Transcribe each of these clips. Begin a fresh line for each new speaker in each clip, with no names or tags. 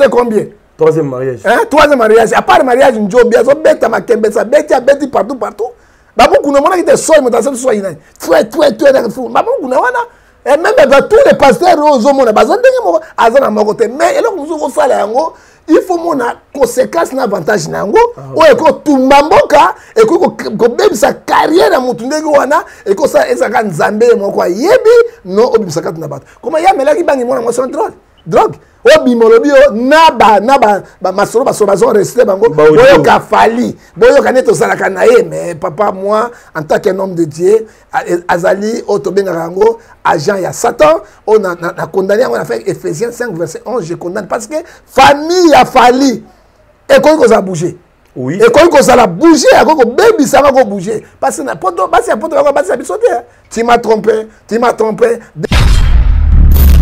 c'est combien
troisième mariage
hein troisième mariage à part mariage njobi azo beta makembe sa beti abeti partout partout babu kuna mona kite soy moto azo soy nani tue tue tue na fu babu kuna wana et même dans tous les pasteurs ozo mona bazo ndenge moko aza na moko te mais eloko mosusu kosala yango il faut mona conséquence na avantage na yango ah, oyo ekotumba mboka ekoki kobebisa carrière ya motu ndenge wana ekosala ezalaka nzambe ye moko ayebi no obimisa kati na bato koma ye amelaki bangi mwana mwasi na drole drogue obima olobi yo na ba na ba ba masolo baso bazo reste bango boyoka fali boyoka nde tozalaka na ye mais papa moi en tant qu'un homme de dieu azali oyo tobengaka yango agent ya satan oyo na, na, na condamne yango na fait ephésiens 5 verset 11 je condamne parce que famille ya fali ekoki kozala bouger oui. ekoki kozala bouge akoki kobebisaka ko bouge parce na poto basi ya poto bakobatisa biso te tu m'a trompé tu m'a trompé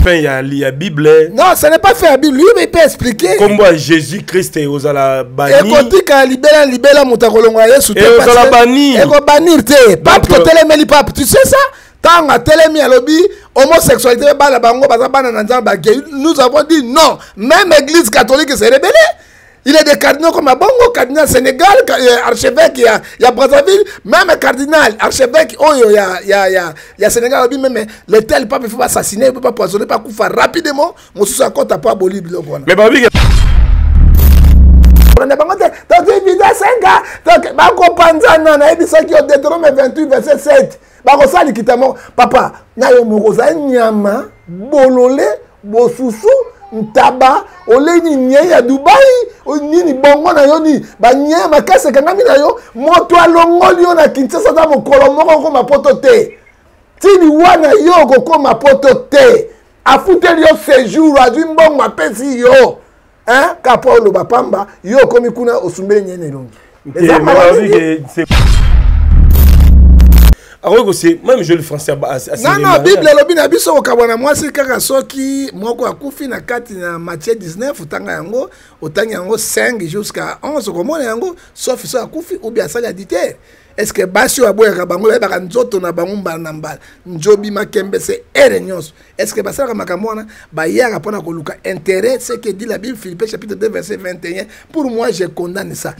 fin ya, ya bible
non ce n'est pas fin ya bible lui mais peut expliquer
kombo ya jésus christ ekozala bani
ekotika libela libela moto akolongola yesu te
ekozala bani
ekobanir te pape euh, totelemeli pape tu sais ça ntango atelemi alobi homosexualité mpe bana bango baza bana na nzambe bakei nous avons dit non même église catholique se rebele Il est des cardinaux comme Abongo, cardinal Sénégal, euh, archevêque ya, ya Brazzaville, même cardinal, archevêque Oyo ya, ya, ya, ya Sénégal, obi même le tel pape, il faut pas assassiner, il faut pas poisonner, pas koufa rapidement, mon sous à compte à pas aboli biloko wana.
Mais babi
kolanda bango te tozwi visa senga bakopanzana nayebi soki yo deuterome 28 verset 7 bakosala likita moko papa na yo moko ozali nyama bolole bosusu ntaba oleni nyei ya dubai nini bongo na yo nini banyei ya makasi ekangami na yo moto alongoli yo na kinshasa ata mokolo moko okoma poto te ti liwa na yo okokoma poto te afuteli yo sejour azwi mbongo apesi yo hein ka po oloba pamba yo okomi kuna osumbeli nyene elongi eza mawa mingi
akoki kose meme joli français
non non bible elobi na biso kokabwa na mwasi kaka soki moko akufi na kati na matie 19 otanga yango otangi yango 5 jusqu'à 11 okomona yango sauf so akufi ou bien asali aditer est ce que basi oyo aboyaka bango bayebaka nzoto na bango mbala na mbala njobi makembe se ere nyonso est ce que basalaka makambo wana bayaka mpona koluka intérêt ce que dit la bible philippe chapitre 2 verset 21 pour moi je condamne ça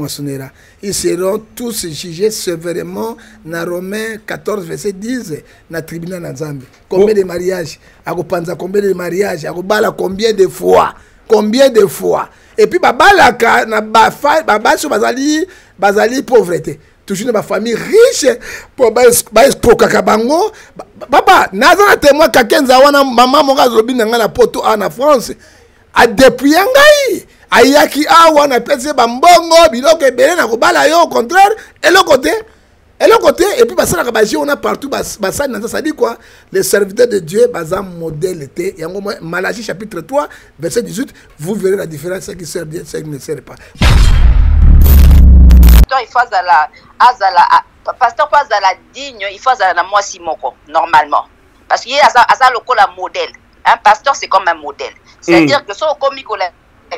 Masonera. Ils seront tous jugés sévèrement dans Romains 14, verset 10, dans le tribunal d'Anzambe. Combien oh. de mariages À Agopanza, combien de mariages À Agobala, combien de fois Combien de fois Et puis, babalaka, na bafa, babasho, bazali, bazali pauvreté. toujours na bafamille riche mpo baeskrokaka bango papa naza na témoin kakenza wana mama moko azolobi na ngai na poto awa na france adepuya ngai ayaki awa napesi ye bambongo biloko ebele na kobala yo au contraire eloko te eloko te epuis basalaka baje wana partout basali na nza sadi kua le serviteur de dieu baza modele te yango malachi chapitre 3 verset 18 Vous verrez la différence, ce qui sert bien, ce qui ne sert pas.
Il faut azala, azala, pasteur faut azala digne, il faut azala na mwasi moko, normalement. Parce qu'il y a azala lokola modèle. Un pasteur, c'est comme un modèle. C'est-à-dire mm. que si on commis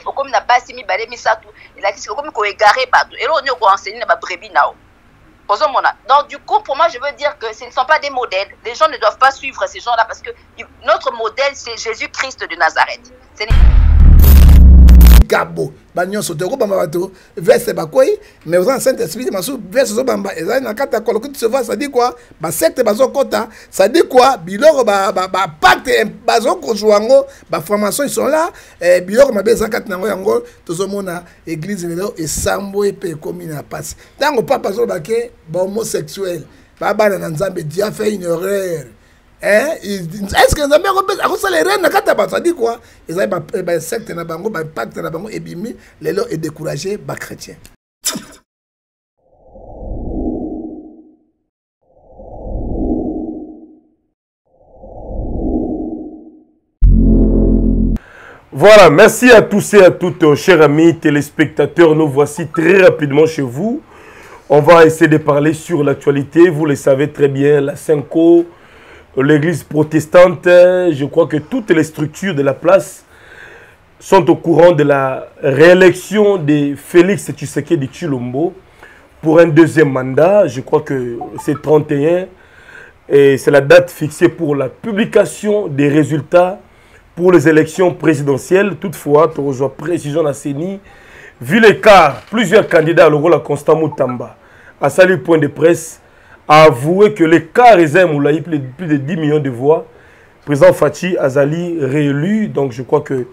okomi na basi mibale misato elakisi okomi koegare bato eloko nini okoenseigne na babrebi na yo Donc du coup, pour moi, je veux dire que ce ne sont pas des modèles. Les gens ne doivent pas suivre ces gens-là parce que notre modèle, c'est Jésus-Christ de Nazareth.
Gabo, banyo sote ko bamba bato veste ba koi mais aux saint esprit masu veste zo bamba ezali na kata kolo kutu se voit ça dit quoi ba secte bazo kota ça dit quoi biloko ba ba, ba pacte bazo ko zuango ba formation ils sont là eh, biloko mabe ezakati nango yango tozo mona eglise lelo esambwe mpe ekomi na pasi ntango papa azoloba ke bahomosexuel babana na nzambe dieu a fait une erreur hein? est ce que nzambe akosala erreur na kati ya bato adi kua ezali basecte eh, na bango baimpacte na bango ebimi lelo edécourage bachrétien
Voilà, merci à tous et à toutes, euh, chers amis téléspectateurs. Nous voici très rapidement chez vous. On va essayer de parler sur l'actualité. Vous le savez très bien, la e l'église protestante, je crois que toutes les structures de la place sont au courant de la réélection de Félix de Chilombo pour un deuxième mandat. Je crois que c'est 31 et c'est la date fixée pour la publication des résultats pour les élections présidentielles. Toutefois, rejoins Précision Séni, vu l'écart, plusieurs candidats à constamment Constant Moutamba, à salut point de presse, a avoué que l'écart Ezem Moulaï, plus de 10 millions de voix, Président Fatshi azali réélu, donc je crois que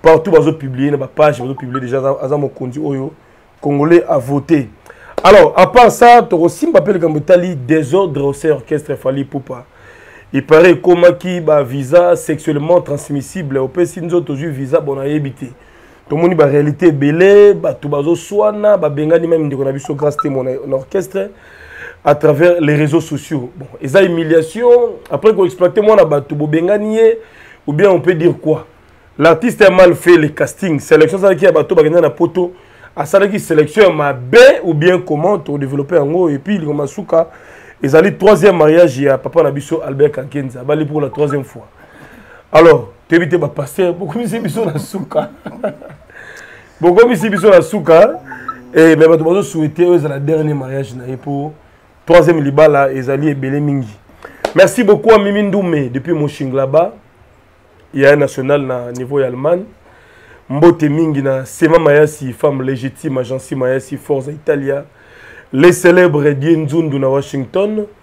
partout bazo publier na ba page bazo publier déjà aza mokonzi oyo congolais a voté. Alors à part ça, toko simba pe likambo tali désordre au sein orchestre Fally Poupa. Il paraît ekomaki ba visa sexuellement transmissible opesi nzoto zwi visa bon ayebi te. tomoni baréalité ebele bato bazoswana babengani meme ndeko na biso grace temo na orchestre à travers les réseaux sociaux bon eza humiliation après koexploite mwana bato bobengani ye ou bien on peut dire quoi l'artiste a mal fait le casting sélection ezalaki ya bato bakendaki na poto asalaki sélection ya mabe ou bien comment todéveloppe yango et puis likambo ya suka ezali troisième mariage ya papa na biso albert kankenza bali pour la troisième fois alors toyebi te bapaster bokomisi biso na suka bokomisi biso na suka eh, me bato bazosouete oyo ezala dernier mariage na ye mpo troisième libala ezali ebele mingi merci beaucoup amimi ndume depuis moshinglaba ya national na niveau ya allemagne mbote mingi na sema mayasi femme légitime agenci mayasi forza italia les célèbres die nzundu na washington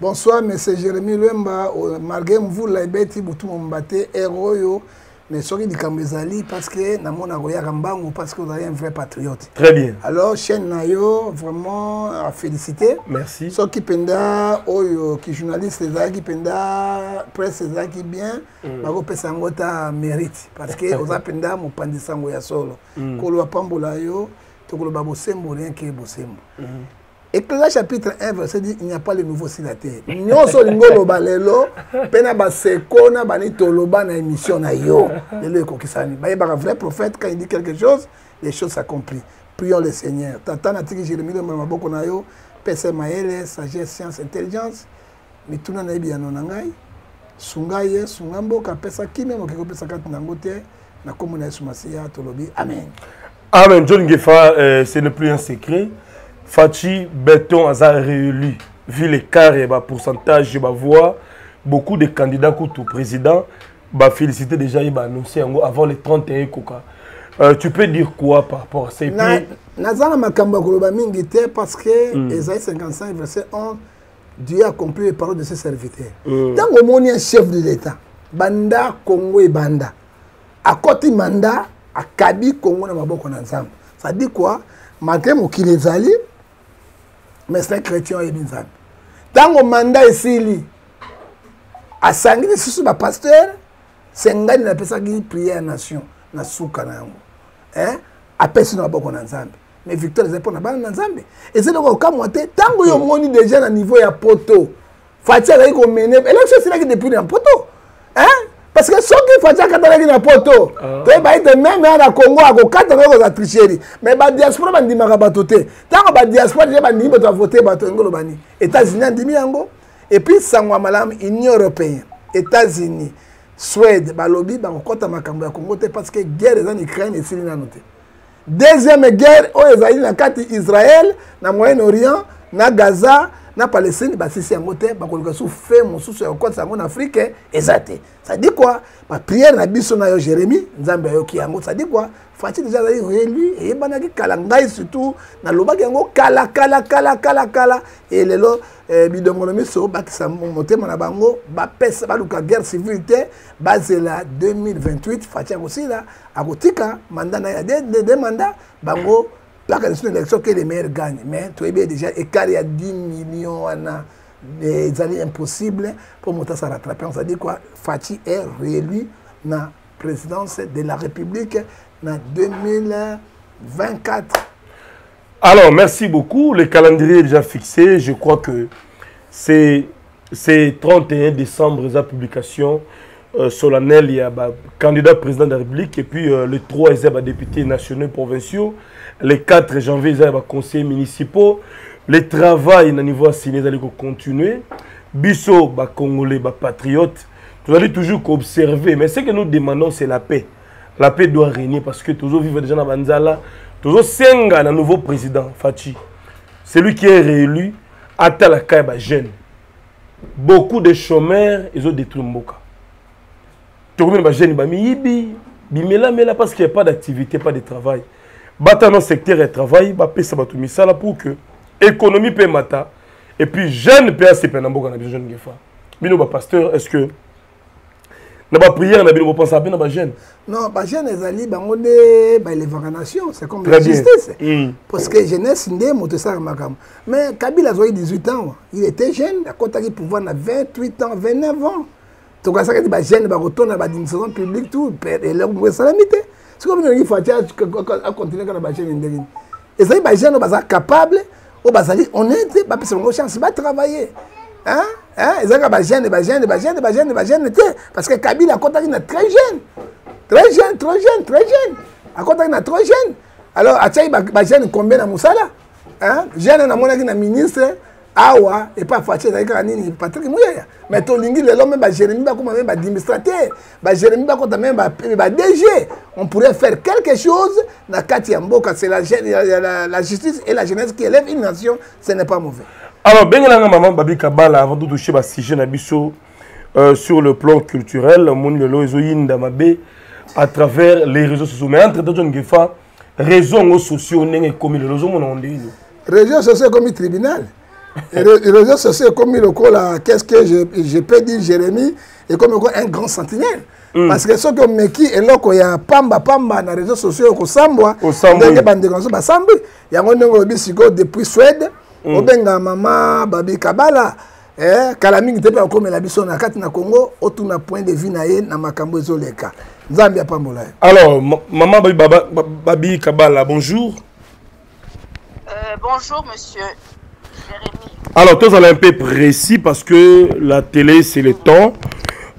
Bonsoir
monsieur Jérémy Luemba euh, malgré mvula ebeti butu momba te heure oyo mais soki likambo ezali parce que namona koyaka mbangu parce que ozali un vrai patriote
très bien
alors chaîne na yo vraiment à féliciter
merci
soki mpenza oyo kijournaliste ezalaki mpenza presse ezalaki bien mm. bakopesa yango ta mérite parce que oza mpenza mopanzi sango ya solo mm. kolo apambola yo tokoloba bosembo rien ke bosembo mm. Ecclésias chapitre 1 verset dit il n'y a pas le nouveau sila te nyonso olingi oloba lelo mpe na baseko na bani toloba na émission na yo lelo ekokisani bayebaka vrai prophète quand il dit quelque chose les choses s'accomplissent prions le seigneur tata natiki jérémie lomba na maboko na yo pese mayele sagesse science intelligence mituna na ye biyano na ngai sunga ye sunga mboka pesa kimia moke kopesa kati na yango te na nkombo na yesu masiya tolobi amen
amen john gefa euh, ce n'est plus un secret fachi beton aza réélu vu l'écart ya bapourcentage ya bavoix beaucoup de candidats kutu président bafélicité déjà ye baannonce yango avant le 31 ekoka Euh, tu peux dire quoi par rapport à ça
naza na makambo ya koloba mingi te parce que mm. ezali 55 verset 11 Dieu a accompli les paroles de ses serviteurs. Mm. Tant au monde, un chef de l'État, banda Congo et banda. À côté mandat, à Kabi Congo na maboko na Nzambe. Ça dit quoi? Matin mokili ezali, mais c'est chrétien et Nzambe. Tant au mandat esili, asangi lisusu bapasteur sengani napesaki prière ya nation na suka na yango eh? apesi na maboko na nzambe mais victoire ezali mpo na bana na nzambe ezali lokola kokamwa te ntango yo omoni déjà na niveau ya poto fati azali komene élection esilaki depuis na poto hein parce que soki fati akatanaki na poto ah. toyeba ete meme ya na congo akokata nayo kozala tricherie mais badiaspora bandimaka bato te ntango badiaspora deja bandimi bato bavote bato yango olobani états-unis andimi yango epuis sango ya malamu union européenne états-unis swede balobi bakokɔta makambo ya congo te parce que guerre eza na ukraine esili nano te deuxième guerre oyo ezali na kati israel na moyen orient na gaza na palestine basisi yango te bakoluka su fe mosusu ya kokotisa yango na afrike eza te sadi kua bapriere na biso na yo jérémie nzambe ayoki yango sadi kua faci deja azali relu eyebanaki kala ngai surtout nalobaki yango kala kala kala kala kala e lelo eh, bidongolo miso bakisa motema na bango bapesa baluka guerre civile te bazela 2028 faci akosila akotika manda na ya de, de, de manda bango mpaka lisusu na élection ke le meilleur gagne mais toyebi déjà écart ya 10 millions wana ezali impossible mpo moto asa rattrape on sadi quoi faci est réélu na présidence de la république na 2024
alors merci beaucoup le calendrier est déjà fixé je crois que c'est 31 décembre la publication euh, solennel il y a bah, candidat président de la République et puis euh, les trois ils bah, députés nationaux et provinciaux les 4 janvier ils bah, conseillers municipaux le travail na niveau assigné ils allaient continuer biso bah, congolais bah, patriotes nous allons toujours observer mais ce que nous demandons c'est la paix la paix doit régner parce que tozo vivre déjà na banzala tozo senga na nouveau président Fatshi celui qui est réélu atala kaya ba jeune beaucoup de chômeurs ezo détruire mboka tokomina ba jeune bamiyibi bimelamela parce qu'il n'y a pas d'activité pas de travail bata no secteur ya travail bapesa bato misala pour que économie mpe mata et puis jeune mpe asepela na mboka na biso jeune ngefa bino bapasteur est ce que na baprière na bino bopensa mpe na bagene
non bagene ezali bango nde baelevaka nation c'est comme la justice
mm.
parce que jeunesse nde moto esalaka makambo mais kabila azwaki 18 ans il était jeune akotaki pouvoir na 28 ans 29 ans tokasaka ti bagene bakotonda badministration publique tout eloko moko esalami te sikoyo bino olingi fati akontinue kaka na bagene ndenge nini ezali bagene oyo baza capable oyo bazali honnête bapesa bango chance batravaille ezalaka bagene bagene bagene bagene bagene te parce que kabila akotaki na très jeune très jeune trop jeune très jeune akotaki na trop jeune alors atiaki bagene combien na mosala jeune namonaki na ministre awa epa faci ezali kaka nini patrik muyaya mais tolingi lelo me bagene mi bakoma me badimistrateur ba Jérémie bakota meme ba, ba DG on pourrait faire quelque chose na kati ya mboka c'est la, la, la, la justice et la jeunesse qui élève une nation ce n'est pas mauvais
alors bengelanga maman babi kabala avant de toucher ba sujet na biso euh, sur le plan culturel omoni lelo ezoyinda mabe à travers les réseaux sociaux mais entre temps john gefa réseau yango sociaux ndenge ekomi lelo ozomona ondeyino
réseau sociaux ekomi tribunal réseaux sociaux ekomi lokola qu'est ce que je, je peux dire jérémie ekomi lokola un grand sentinelle Mm. parce que soki omeki eloko ya pamba pamba na réseaux sociaux okosambwa ndenge bandeko nyonso basambwi yango ndenge olobi sikoyo depuis swede mm. obenga mama babi kabala eh, kala mingi te mpe akomela biso na kati na congo otuna point de vue na ye na makambo ezoleka nzambe apambola ye
alors mama babi, babi, babi kabala bonjour
euh, bonjour monsieur
alors tozala un peu précis parce que la télé c'est le temps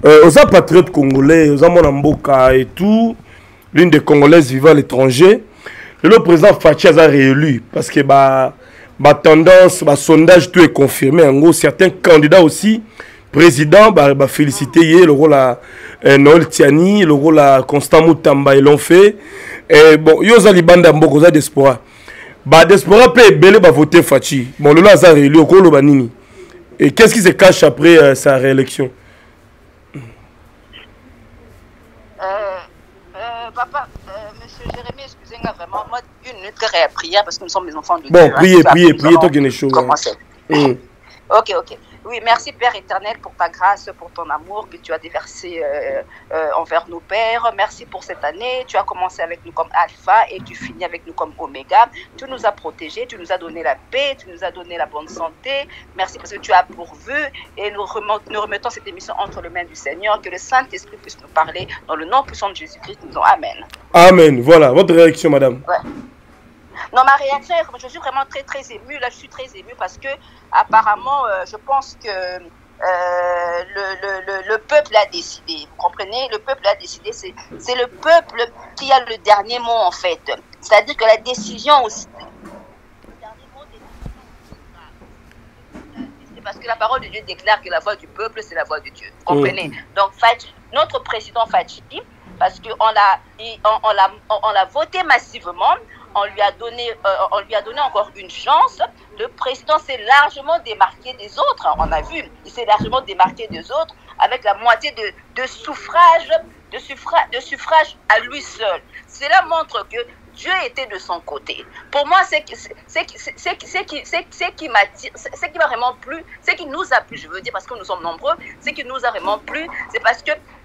euh, oza patriote congolais oza mwana mboka et tout l'une des congolaises vivant à l'étranger lelo président faci aza réélu parce que ba batendance basondage tout est confirmé yango certains candidats aussi président ba, ba félicité ye lokola eh, Noël Tiani lokola Constant Mutamba ils l'ont fait eh, bon yo oza libanda ya mboka oza diaspora ba diaspora mpe ebele ba vote Fatshi bon lelo aza réélu okoloba nini et qu'est-ce qui se cache après euh, sa réélection
vraiment mode une nuit très prière parce que nous sommes des enfants de
bon,
Dieu.
Bon, priez, hein, priez, priez, toi qui es chaud.
Commencez. Hein. Mm. Ok, ok. Oui, merci Père éternel pour ta grâce, pour ton amour que tu as déversé euh, euh, envers nos pères. Merci pour cette année. Tu as commencé avec nous comme alpha et tu finis avec nous comme oméga. Tu nous as protégés, tu nous as donné la paix, tu nous as donné la bonne santé. Merci parce que tu as pourvu et nous, remettons, cette émission entre les mains du Seigneur. Que le Saint-Esprit puisse nous parler dans le nom puissant de Jésus-Christ. Nous Amen.
Amen. Voilà, votre réaction, madame.
Non, ma réaction, je suis vraiment très, très émue. Là, je suis très émue parce que, apparemment, euh, je pense que euh, le, peuple a décidé. Vous comprenez Le peuple a décidé. C'est le peuple qui a le dernier mot, en fait. C'est-à-dire que la décision aussi. C'est Parce que la parole de Dieu déclare que la voix du peuple, c'est la voix de Dieu. Vous comprenez mm. Donc, notre président Fati, parce qu'on l'a on, on, voté massivement, on lui a donné, euh, on lui a donné encore une chance. Le président s'est largement démarqué des autres. On a vu, il s'est largement démarqué des autres avec la moitié de, de suffrage, de suffrage, à lui seul. Cela montre que Dieu était de son côté. Pour moi, c'est qui, qui m'a qui m'a vraiment plu, c'est qui nous a plu, je veux dire, parce que nous sommes nombreux, c'est qui nous a vraiment plu, c'est parce que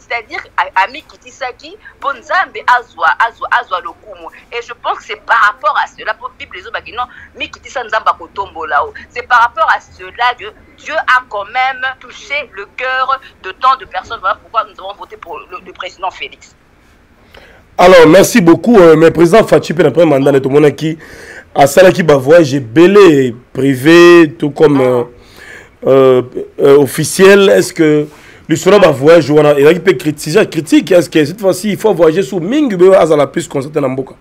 c'est-à-dire Mikitisaki, Kitisaki, nzambe azwa azwa azwa Lokumo. et je pense que c'est par rapport à cela pour bible autres, non mikitisa nzambe o c'est par rapport à cela que Dieu a quand même touché le cœur de tant de personnes. Voilà pourquoi nous avons voté pour le, président Félix.
alors merci beaucoup euh, mais président faci mpe na premier mandat nde tomonaki asalaki bavoyage ebele privé tout comme euh, euh, euh, officiel est ce que lisolo bavoyage wana ezalaki mpe critique critique est ce que cette fois ci il faut voyager sur mingi oyo azala plus concerte na mboka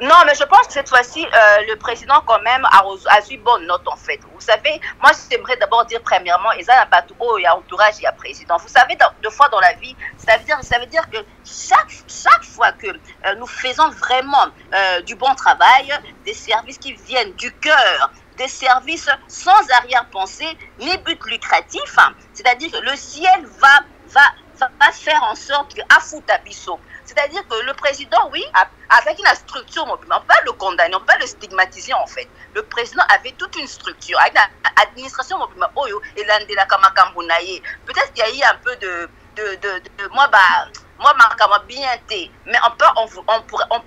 Non, mais je pense que cette fois-ci, euh, le président, quand même, a, a eu bonne note, en fait. Vous savez, moi, j'aimerais d'abord dire, premièrement, et ça, oh, il y a entourage, il y a président. Vous savez, deux fois dans la vie, ça veut dire, ça veut dire que chaque, chaque fois que euh, nous faisons vraiment euh, du bon travail, des services qui viennent du cœur, des services sans arrière-pensée ni but lucratif. C'est-à-dire que le ciel va, va, va faire en sorte que Afutabiso, c'est-à-dire que le président, oui, avec une structure mobile, on peut pas le condamner, on peut pas le stigmatiser en fait. Le président avait toute une structure, avec l'administration mobile, oh, Peut-être qu'il y a eu un peu de, de, de, de moi, bah, moi ma bien été mais on peut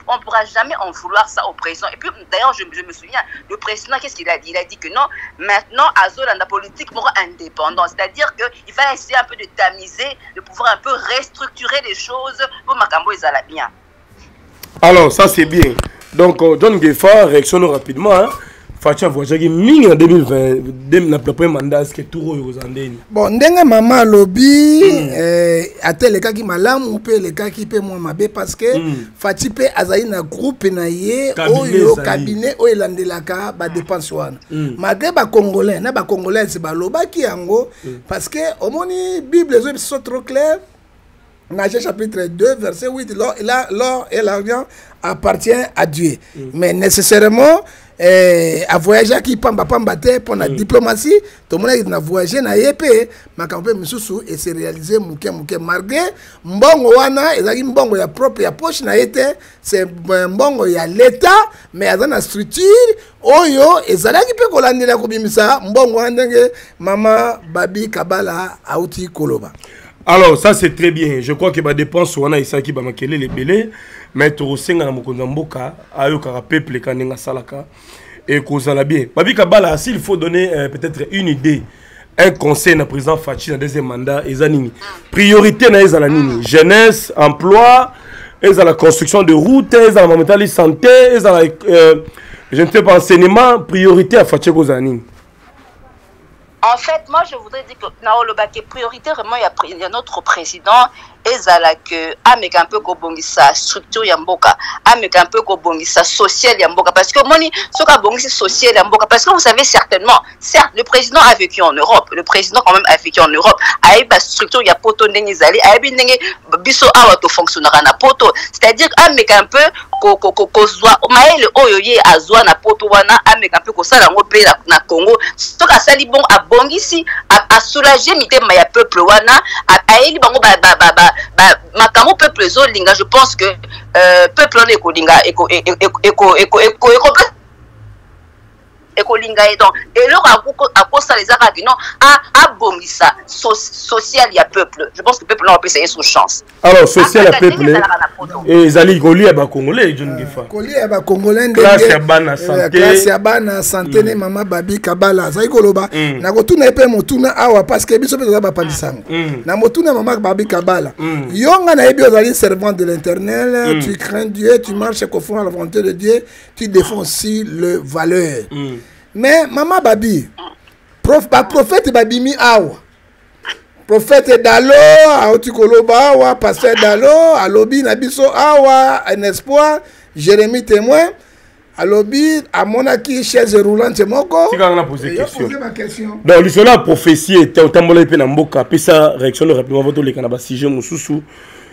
on, pourra, jamais en vouloir ça au président et puis d'ailleurs je, me souviens le président qu'est-ce qu'il a dit il a dit que non maintenant Azola la politique pour indépendance c'est-à-dire que il va essayer un peu de tamiser de pouvoir un peu restructurer les choses pour Makambo et bien
alors ça c'est bien donc euh, john gefa réaction no rapidement hein? faci avoyagaki mingi na 2020 na premier mandat eske tour oyo kozala ndeni
bon ndenge mama alobi mm. eh, ata elekaki malamu mpe elekaki mpe mwa mabe parce que mm. faci mpe azali na groupe na ye oyo cabinet oyo elandelaka badepense wana mm. malgré bacongolais na bacongolaise balobaki yango mm. parce que omoni bible ezoyebi biso trop claire Matthieu chapitre 2, verset 8, l'or et l'argent appartiennent à Dieu. Mm. Mais nécessairement, eh, a voyagé à qui pamba pamba te pour la mm. diplomatie, tout le monde a voyagé na yepé, ma campagne misusu et s'est réalisé mouké mouké margué, mbongo wana, et zaki mbongo ya propre ya poche na été, c'est mbongo ya l'état, mais dans la structure oyo ezalaki mpe kolandela kobimisa mbongo wana ndenge mama babi kabala auti koloba
alors ça c'est très bien je crois que badépense wana esalaki bamakelele ebele mais tokosenga na mokonzi ya mboka ayokaka peuple ka ndenge asalaka ekozala bien babi kabala s'il faut donner euh, peut-être une idée un conseil na président faci na deuxième mandat eza nini priorité na ye ezala nini jeunesse emploi ezala construction de route ezala makambo etali santé ezala euh, je ne sais pas enseignement priorité ya faci ekozala nini
En fait, moi, je voudrais dire que Naolo Baké, priorité vraiment, il y, a, il y a notre président, ezala ke ameka mpe kobongisa structure ya mboka ameka mpe kobongisa sociale ya mboka parce que omoni soki abongisi sociale ya mboka parce que vous savez certainement certes le président a vécu en europe le président quand même a vécu en europe ayebi bastructure ya poto ndenge ezali ayebi ndenge biso awa tofonctionnaka na poto c'est à dire ameka un peu kozwa mayele oyo ye azwa na poto wana ameka mpe kosala yango mpe na congo soki asali bon abongisi asoulage mitema ya peuple wana ayeli bango makambo peuple ezolinga je pense que euh, peuple wana ekolinga ekopesa ekolinga ye donc eloko akosala eza kaka non abongisa social ya peuple je pense que peuple nao apesa ye sous chance
alors social ya peuple eh, ezali kolia ya bacongolais john ah, gefa
kolia ya bacongolais
ndeclasse ya bana eh,
santeklasse ya bana sante ne mm. mama babi kabala azali koloba mm. nakotuna ye mpe motuna awa parce que biso mpe toza bapandisango mm. na motuna mama babi kabala yo nga nayebi ozali servant de l'internel tu crains dieu tu marche confond à la volonté de dieu qui défend aussi le valeur mm. mais mama babi prof, baprofete babimi awa profete dalo auti koloba awa pasteur dalo alobi na biso awa un espoir jérémie témoin alobi amonaki chaise roulante moko
donc lisolo ya prophétie otambolaki mpe na mboka apesa réaction no rapidement vo toleka na basujet mosusu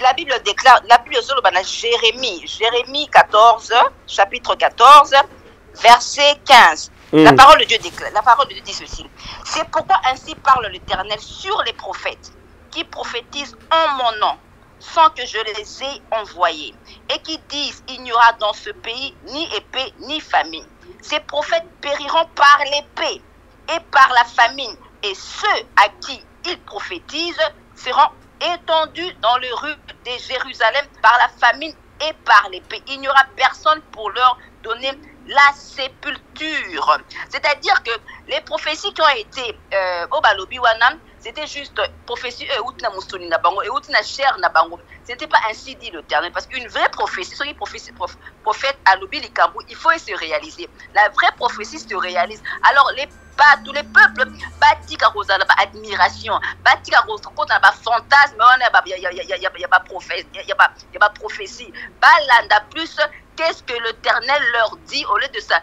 la bible déclare la bible le na jérémie jérémie 14 chapitre 14 verset 15
Mm.
La parole de Dieu la parole de Dieu dit ceci. C'est pourquoi ainsi parle l'Éternel sur les prophètes qui prophétisent en mon nom sans que je les aie envoyés et qui disent il n'y aura dans ce pays ni épée ni famine. Ces prophètes périront par l'épée et par la famine et ceux à qui ils prophétisent seront étendus dans les rues de Jérusalem par la famine et par l'épée. Il n'y aura personne pour leur donner la sépulture. C'est-à-dire que les prophéties qui ont été euh, au Balobi C'était juste prophétie eux euti na musuni na bango euti na chair na bango. C'était pas ainsi dit l'Éternel parce qu'une vraie prophétie soki prophétie prof, prophète alobi likambo il faut se réaliser. La vraie prophétie se réalise. Alors les bato les peuples batika kozala ba admiration batika kokota na bafantasme wana ya baprophétie balanda plus qu'est-ce que l'éternel leur dit au lieu de ça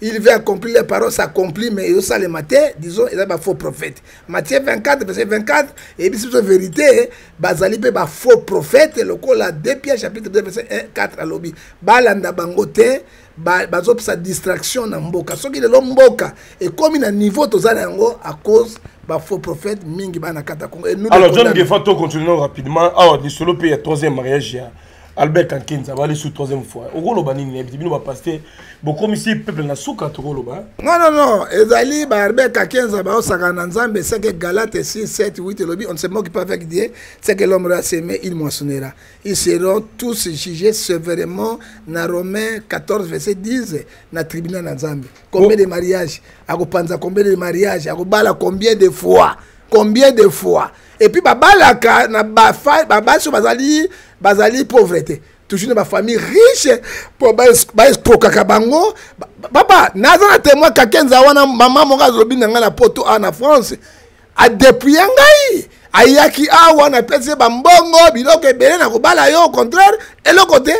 il veut accomplir les paroles s'accomplit mais ezosalema te disons eza bafaux prophète matthieu 24 verset 24 eyebisi biso vérité bazali mpe bafaux prophète lokola 2 pierre chapitre 2 verset 1 4 alobi balanda bango te bazopesa distraction na mboka soki lelo mboka ekomi na niveau toza na yango à cause bafaux prophète mingi bana kata congo
alors john gefa to continue rapidement awa lisolo mpe ya troisième mariage ya albert kankens abali su troisième fois okoloba nini nayebi te bino bapaster bokomisi peuple na suka tokoloba
non non non ezali baarbert kakenza baosaka na nzambe seke galate 6 7 8 elobi on ne se moque pas avec dieu seke l'homme ra seme il moissonnera ils seront tous jugés sévèrement na romain 14 verset 10 na tribunal na nzambe combien
oh.
de mariage akopanza combien de mariage akobala combien de fois combien de fois epuis babalaka na babasi bazali bazali pauvre te toujours na bafamille riche mpo baeskrokaka bango papa naza na témoin kakenza wana mama moko azolobi na ngai na poto awa na france adepouye ngai ayaki awa napesi ye bambongo biloko ebele na kobala yo au contraire eloko te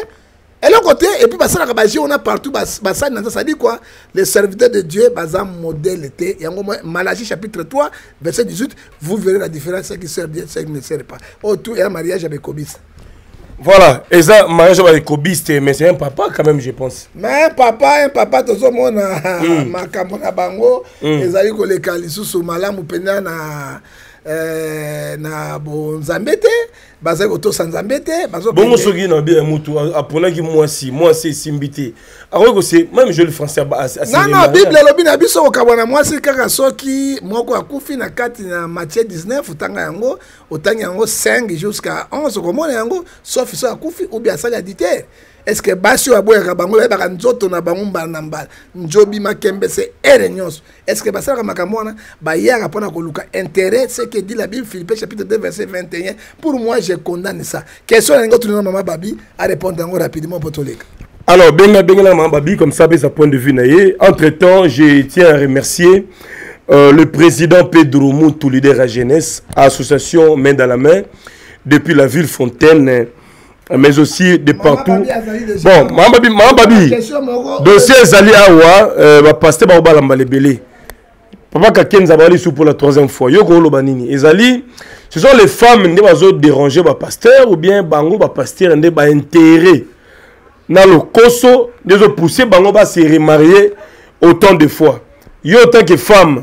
eloko te epuis basalaka baje wana partout basali na nza sadi kua le serviteur de dieu baza modele te yango malachi chapitre 3 verset 18 vous verrez la différence ce qui sert bien ce qui ne sert pas oyo oh, tout eya mariage ya bekobisa
voilà eza mariage oyo baekobise te mais c'est un papa quand même je pense
mais papa un papa tozomona hmm. makambo na bango hmm. ezali koleka lisusu malamu mpenza na, eh, na bonzambe te bazali kotosa nzambe te
bongo soki na bia ya motu aponaki mwasi mwasi esimbi te akoki kose meme joli français nana
bible elobi na biso kokabwa na mwasi kaka soki moko akufi na kati na matie 19 otanga yango otangi yango 5 jusqu'à 11 okomona yango sofi soki akufi oubia asali aditer est ce que basi oyo aboyaka bango bayebaka nzoto na bango mbala na mbala njobi makembe se ere nyonso est ce que basalaka makambo wana bayaka mpo na koluka intérêt ce que dit la bible philippe chapitre 2 verset 21 pour moi je condamne ça question nalingi otunela mama babi arépondre yango rapidement mpo toleka
alors benga bengela mama babi comme ça apesa point de vue na ye entre temps je tiens à remercier euh, le président pedro mutu leader ya jeunesse association main dans la main depuis la ville fontaine Ah, mais aussi de partout bon mama babi
mama babi
dossier ezali awa euh, bapaster bao balamba lebele papa kakenza baali su pour la troisième fois yo kooloba nini ezali ce sont les femmes nde bazo déranger bapasteur ou bien bango bapasteur nde baintérêt na lokoso nde ezopousse bango base remarie autant de fois yo autant que femme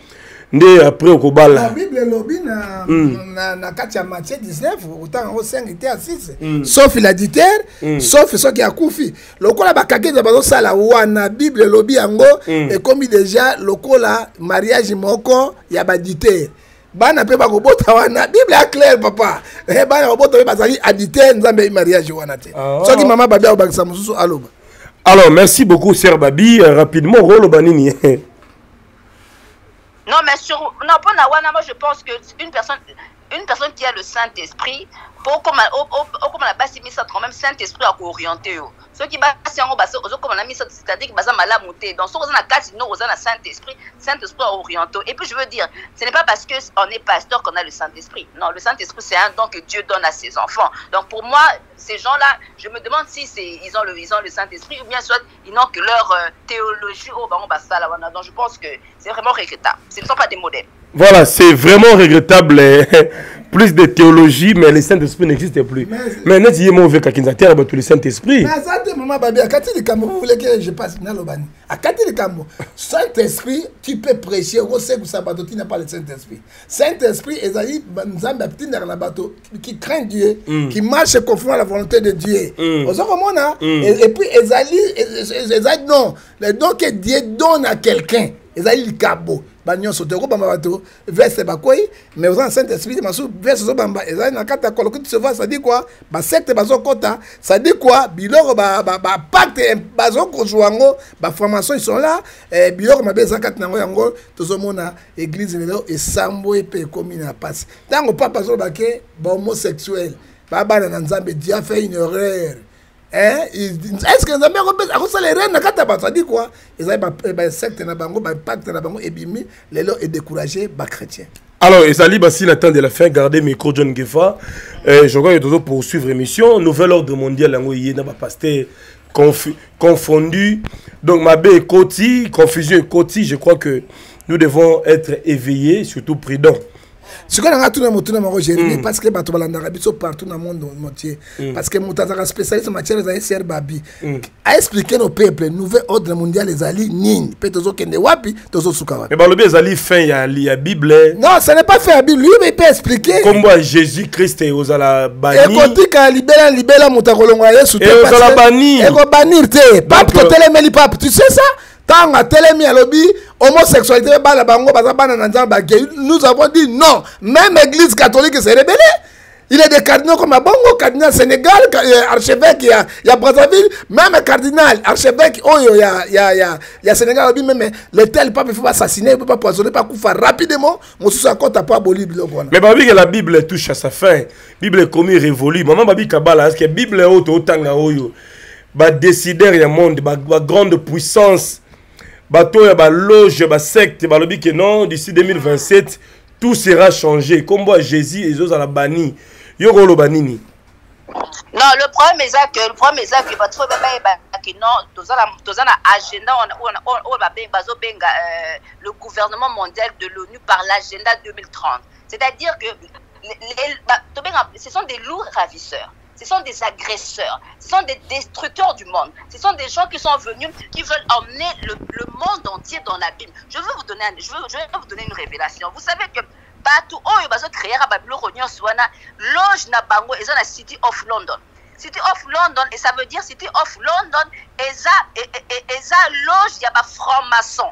nde après okobala
bible elobi na, mm. na, na kati ya matie 19 otanga yango 5 te ya 6 mm. sauf l'additeur mm. sauf soki akufi lokola bakakeza bazosala wana bible elobi yango mm. ekomi deja lokola mariage moko ya baditeur bana mpe bakobota wana bible ya claire papa eh, bana bakobota mpe bazali additeur nzambe mariage wana te
oh.
soki mama babi akobakisa mosusu aloba
alors merci beaucoup ser babi euh, rapidement okoloba nini
Non, mais sur. Non, pour Nawana, moi, je pense qu'une personne une personne qui a le Saint-Esprit, pour qu'on quand même saint-esprit akoorienté yo soki a yango en haut, c'est-à-dire mal à monter. donc soki oza a saint-esprit saint-esprit orienter. et puis je veux dire ce n'est pas parce qu'on est pasteur qu'on a le saint-esprit non le saint-esprit c'est un don que Dieu donne à ses enfants donc pour moi ces gens-là je me demande si ils ont le Saint-Esprit ou bien soit ils n'ont que leur euh, théologie au bango basala wana donc je pense que c'est vraiment regrettable ce ne sont pas des modèles
voilà c'est vraiment regrettable eh, plus de théologie mais le saint esprit n'existe plus
mais
neti ye moko veka kinza tere bato le saint
esprit naza te mama babi akati likambo vous voulez que je passe nalobani akati likambo saint esprit tu peux prêcher okosekwisa bato tina pa le saint esprit Saint Esprit ezali nzambe atindaka na bato qui craint Dieu mm. qui marche conforme à la volonté de Dieu mm. oza komona mm. et, et puis ezali ezali non le don que Dieu donne à quelqu'un ezali likabo banyonso te okobamba bato veste bakwei mais oza na saint esprit masusu veste ozobamba ezali na kati ya koloki tusova sadi kua basecte bazokɔta sadi kua biloko bapacte bazokozwa yango baformation isonla eh, biloko mabe eza kati na yango yango tozomona eglise lelo esambwe mpe ekomi na pasi ntango papa azoloba ke bahomosexuel babana na nzambe dia fait une erreur eh, est ce que nzambe akosala erreur na kati ya bato adi kua ezali basecte eh, na bango bapacte na bango ebimi lelo edécourage bachrétien
alors ezali basi na temps de la fin garde micro john gefa eh, je crois que tozo poursuivre émission nouvel ordre mondial yango eye na bapaster Conf, confondu donc mabe ekoti confusion ekoti je crois que nous devons être éveillés surtout prudents
sikoyo nanga tuna motuna moko jeremi mm. parce que bato balandaka biso partout na monde motier mm. parce que moto azalaka spécialiste matière ezali ser babi mm. aexplike no peuple nouvel ordre mondial ezali nini mpe tozokende wapi tozosuka wapi
mais balobi ezali fin ya, ya bible
non ce n'est pas fin ya bible lui peut expliquer
nkombo ya jésus christ ekozala bani
ekotika libela libela moto akolongola yesu te ekozala
bani
ekobanir te pape
euh,
totelemeli pape tu sais ça ntango atelemi alobi homosexualité mpe bana bango baza bana na nzambe bagei nous avons dit non même église catholique se rebele Il est des cardinaux comme Abongo, cardinal Sénégal, euh, archevêque ya, ya Brazzaville, même cardinal, archevêque Oyo ya, ya, ya, ya Sénégal, obi même le tel pape, il faut pas assassiner, il faut pas poisonner, pas koufa rapidement, mon sous à compte à pas aboli bilogwana.
Mais babi que la Bible touche à sa fin, Bible est commis révolue, maman babi kabala, est-ce que Bible est auto otanga Oyo, ba décideur ya monde, ba, ba grande puissance, bato ya ba loge, ba secte, balobi que non, d'ici 2027, tout sera changé kombo ya jésus ezozala bani yo koloba nini
non le problème eza que le problème eza que bato oyo bayebaki non toza na agenda oyo bazobenga euh, le gouvernement mondial de l'onu par l'agenda 2030 c'est à dire que tobenga ce sont des lourds ravisseurs ce sont des agresseurs, ce sont des destructeurs du monde, ce sont des gens qui sont venus, qui veulent emmener le, monde entier dans l'abîme. Je veux vous donner, je, veux, vous donner une révélation. Vous savez que oh, bato loge na bango ont la city of london city of london et ça veut dire city of london ça e, loge y loge ya franc maçon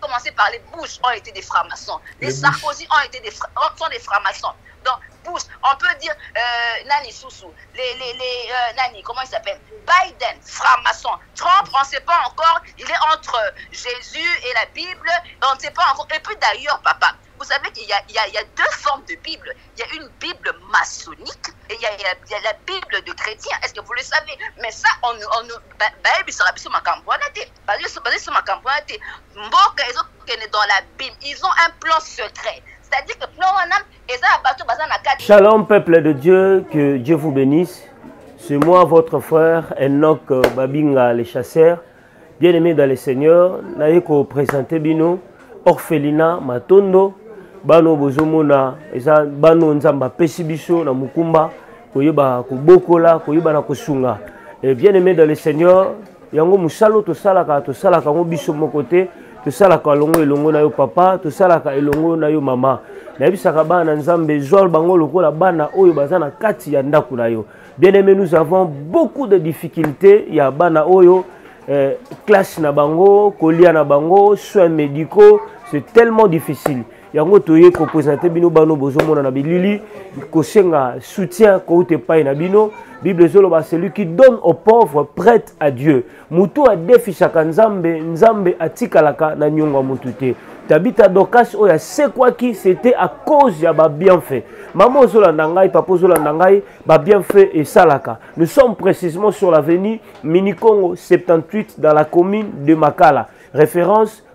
commencer par les Bush ont été des francs-maçons. Les, Sarkozy ont été des, sont des francs-maçons. Donc, Bush, on peut dire euh, Nani Soussou, les, les, les euh, Nani, comment il s'appelle Biden, franc-maçon. Trump, on ne sait pas encore, il est entre Jésus et la Bible, on ne sait pas encore. Et puis d'ailleurs, papa, vous savez qu'il y, a deux formes de Bible. Il y a une Bible maçonnique et il y a, la Bible de chrétien. Est-ce que vous le savez Mais ça, on nous... Bible ils ont dans Bazo bazo makambo wana te. Mboka ezo kende dans l'abîme. Ils ont un plan secret. C'est-à-dire que plan wana eza ya bato baza na kati.
Shalom peuple de Dieu, que Dieu vous bénisse. C'est moi votre frère Enoch Babinga le chasseur. Bien-aimé dans le Seigneur, naye ko présenter bino orphelinat Matondo bano bozomona eza bano nzambe apesi biso na mokumba koyeba kobokola koyeba na kosunga eh, bien aimé dans le seigneur yango mosala tosalaka tosalaka yango biso moko te tosalaka elongo elongo na yo papa tosalaka elongo na yo mama nayebisaka bana na nzambe zwa bango lokola bana oyo baza na kati ya ndako na yo bien aimé nous avons beaucoup de difficultés ya bana oyo eh, classe na bango kolia na bango soins médicaux c'est tellement difficile yango toye kopresente bino bano bozomona na bilili kosenga soutien kouta epai na bino bible ezoloba celui qui donne aux pauvres prête à dieu motu adefisaka nzambe nzambe atikalaka na niongo ya motu te tabita dokas oyo asekwaki c'était à cause ya babienfait mama ozolanda ngai papa ozolanda ngai babienfait esalaka nous sommes précisément sur l'avenue minicongo 78 dans la commune de makala référence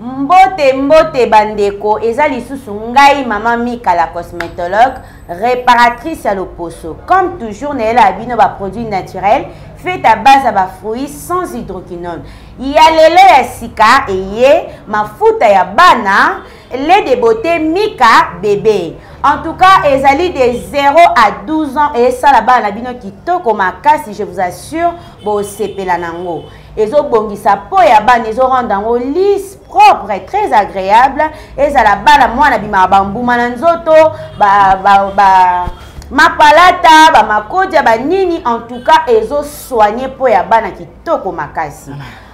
mbote mbote bandeko eza lisusu ngai mama mika la cosmétologue réparatrice ya loposo comme toujours nayelaka bino baproduit naturel fait à base ya bafruit sans hydroquinone ya lelo ya sika eye mafuta ya bana lait de beauté mika bebe en tout cas ezali de 0 à 12 ans esala bana na bino kitoko makasi je vous assure bosepela nango ezobongisa po ya bana ezorendre yango lise propre très agréable ezala bana mwana bimaka bambuma na nzoto ba, ba, ba mapalata bamakodia banini en tout cas ezosoigne mpo ya bana kitoko makasi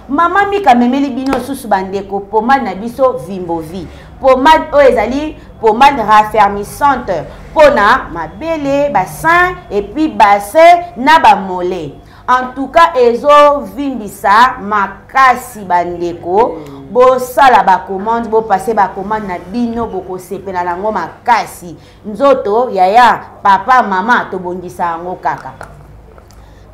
mama mika amemeli bino lisusu bandeko pomade na biso vimbovi pomade oyo ezali pomade raffermissante mpo na mabele basin epuis bassin na bamole en tout cas ezovimbisa makasi bandeko mm. bosala bacommande bopase bacommande na bino bokosepela na yango makasi nzoto yaya papa mama tobongisa yango kaka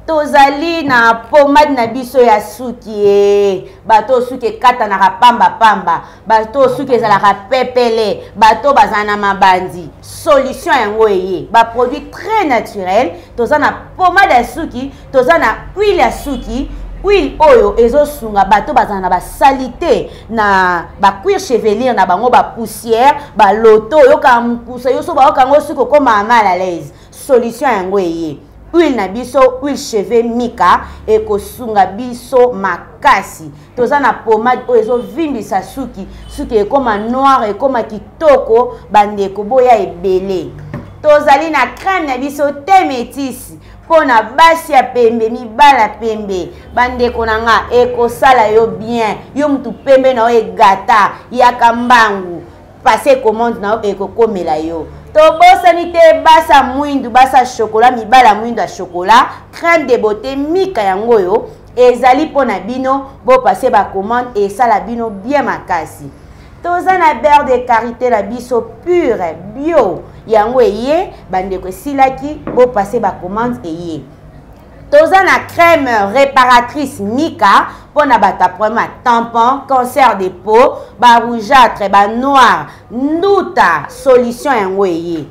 tozali na pomade na biso ya suki e bato oyo suki ekatanaka pambapamba bato oyo suki ezalaka pepele bato bazala na mabandi solution yango eye baproduit très naturel toza na pomade ya suki toza na huile ya suki huile oyo ezosunga bato bazala na basalite na bacuire chevelire na bango bapoussière baloto oyokaka mokusa yo so bayoka yango soki okomaka mal à l'aise solution yango eye huile na biso huile cheveux mika ekosunga biso makasi toza na pomade oyo ezovimbisa suki suki ekoma noir ekoma kitoko bandeko boya ebele tozali na crème na biso te metisi mpo na basi ya pembe mibali ya pembe bandeko na nga ekosala yo bien yo motu pembe na yo egata yaka mbangu passe commande na yo ekokomela yo tobosani te basi ya mwindu basi ya shokola mibali ya mwindu ya shokola crème de beauté mika yango oyo ezali mpo na bino bopase bacommande esala bino bien makasi toza na beurre de karité na biso pure bio yango eye bandeko esilaki bopase bacommande eye toza na crème réparatrice mika mpo na bato ya problème ya tampon cancer de peau barougeâtre banoir nduta solution yango eye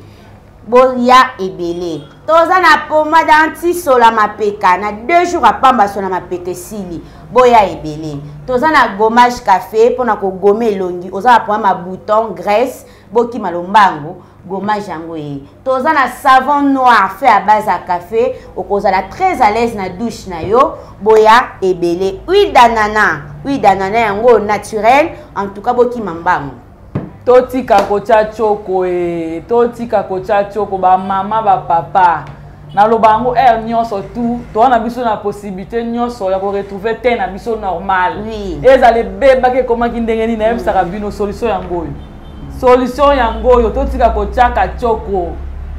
bolia ebele toza na pomade antisola mapeka na deux jours apamba sola mapeka esili boya ebele toza na gommage café mpo na kogoma elongi oza na problème ya bouton graisse bokima lombango gommage yango ye toza na savon noir fait à base ya café okozala très à l'aise na douche na yo boya ebele huile d'anana huile d'anana yango naturel en tout cas bokima mbango
totika kotya tshoko e totika kotya tshoko bamama bapapa naloba yango heure nyonso tu toa na biso na possibilité nyonso ya koretrouve te na biso normal
oui.
ezala ebebaki ekomaki ndenge nini nayebisaka mm. bino solution yango oyo solution yango oyo totika kotyaka tshoko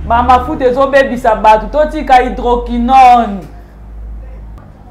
bamafuta ezobebisa bato totika hydroquinone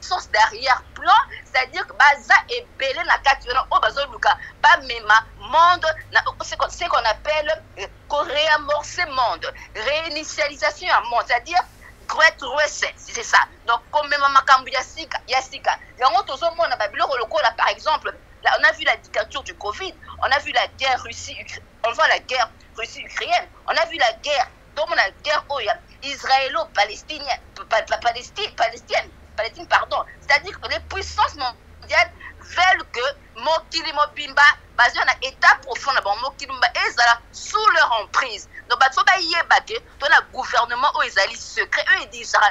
puissance derrière plan c'est-à-dire baza ebele na kati wana oyo bazoluka bamema monde na ce qu'on appelle euh, koreamorce monde réinitialisation ya monde c'est-à-dire great reset c'est ça donc komema makambo ya sika ya sika yango tozomona babiloko lokola par exemple Là, on a vu la dictature du Covid, on a vu la guerre Russie-Ukraine, on voit la guerre Russie-Ukraine, on a vu la guerre tomona guerre oyo ya israelo palestinien palestine palestine palestine pardon c'est à dire que les puissances mondiales veulent que mokili mobimba bazwa na état profond na bango mokili mobimba ezala sous leur emprise donc bato fo bayeba ke to na gouvernement oyo ezali secret oyo edisaka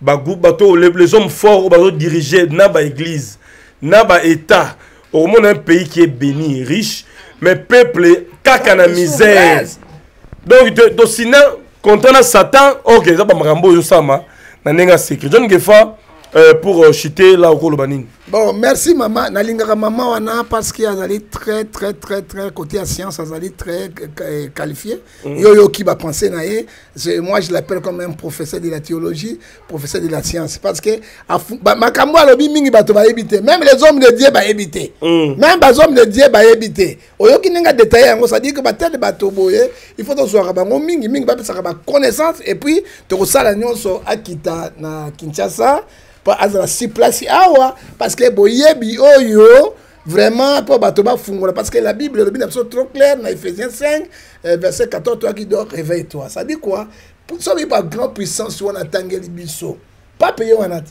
bagu bato les, les hommes forts oyo bazodirige na baeglise na baétat okomona un pays qui est béni riche mais peuple kaka na misère donc tosina konta na satan ok eza bamakambo oyo osama na ndenge ya secret john gefa euh, pour euh, chite la okoloba nini
bon merci mama nalingaka mama wana parce que azali très très très très côté ya science azali très euh, qualifié mm. yo oyoki bapense na ye Je, moi, je l'appelle comme un professeur de la théologie, professeur de la science. Parce que, makambo alobi mingi bato ba éviter. Même les hommes de Dieu ba éviter. Mm. Même les hommes de Dieu ba éviter. Oyo ki ninga détaillé yango, ça dit que batel bato boye, il faut to soara bango mingi mingi ba pesa ba connaissance et puis to ko sala nyonso akita na Kinshasa, pa azala si place awa parce que boyebi oyo vraiment mpo bato bafungola parce que la bible elobi na biso trop clair na ephésiens 5 euh, verset 14 toi qui dors réveille toi ça dit quoi soki ba grand puissance wana atangeli biso pape ye wana te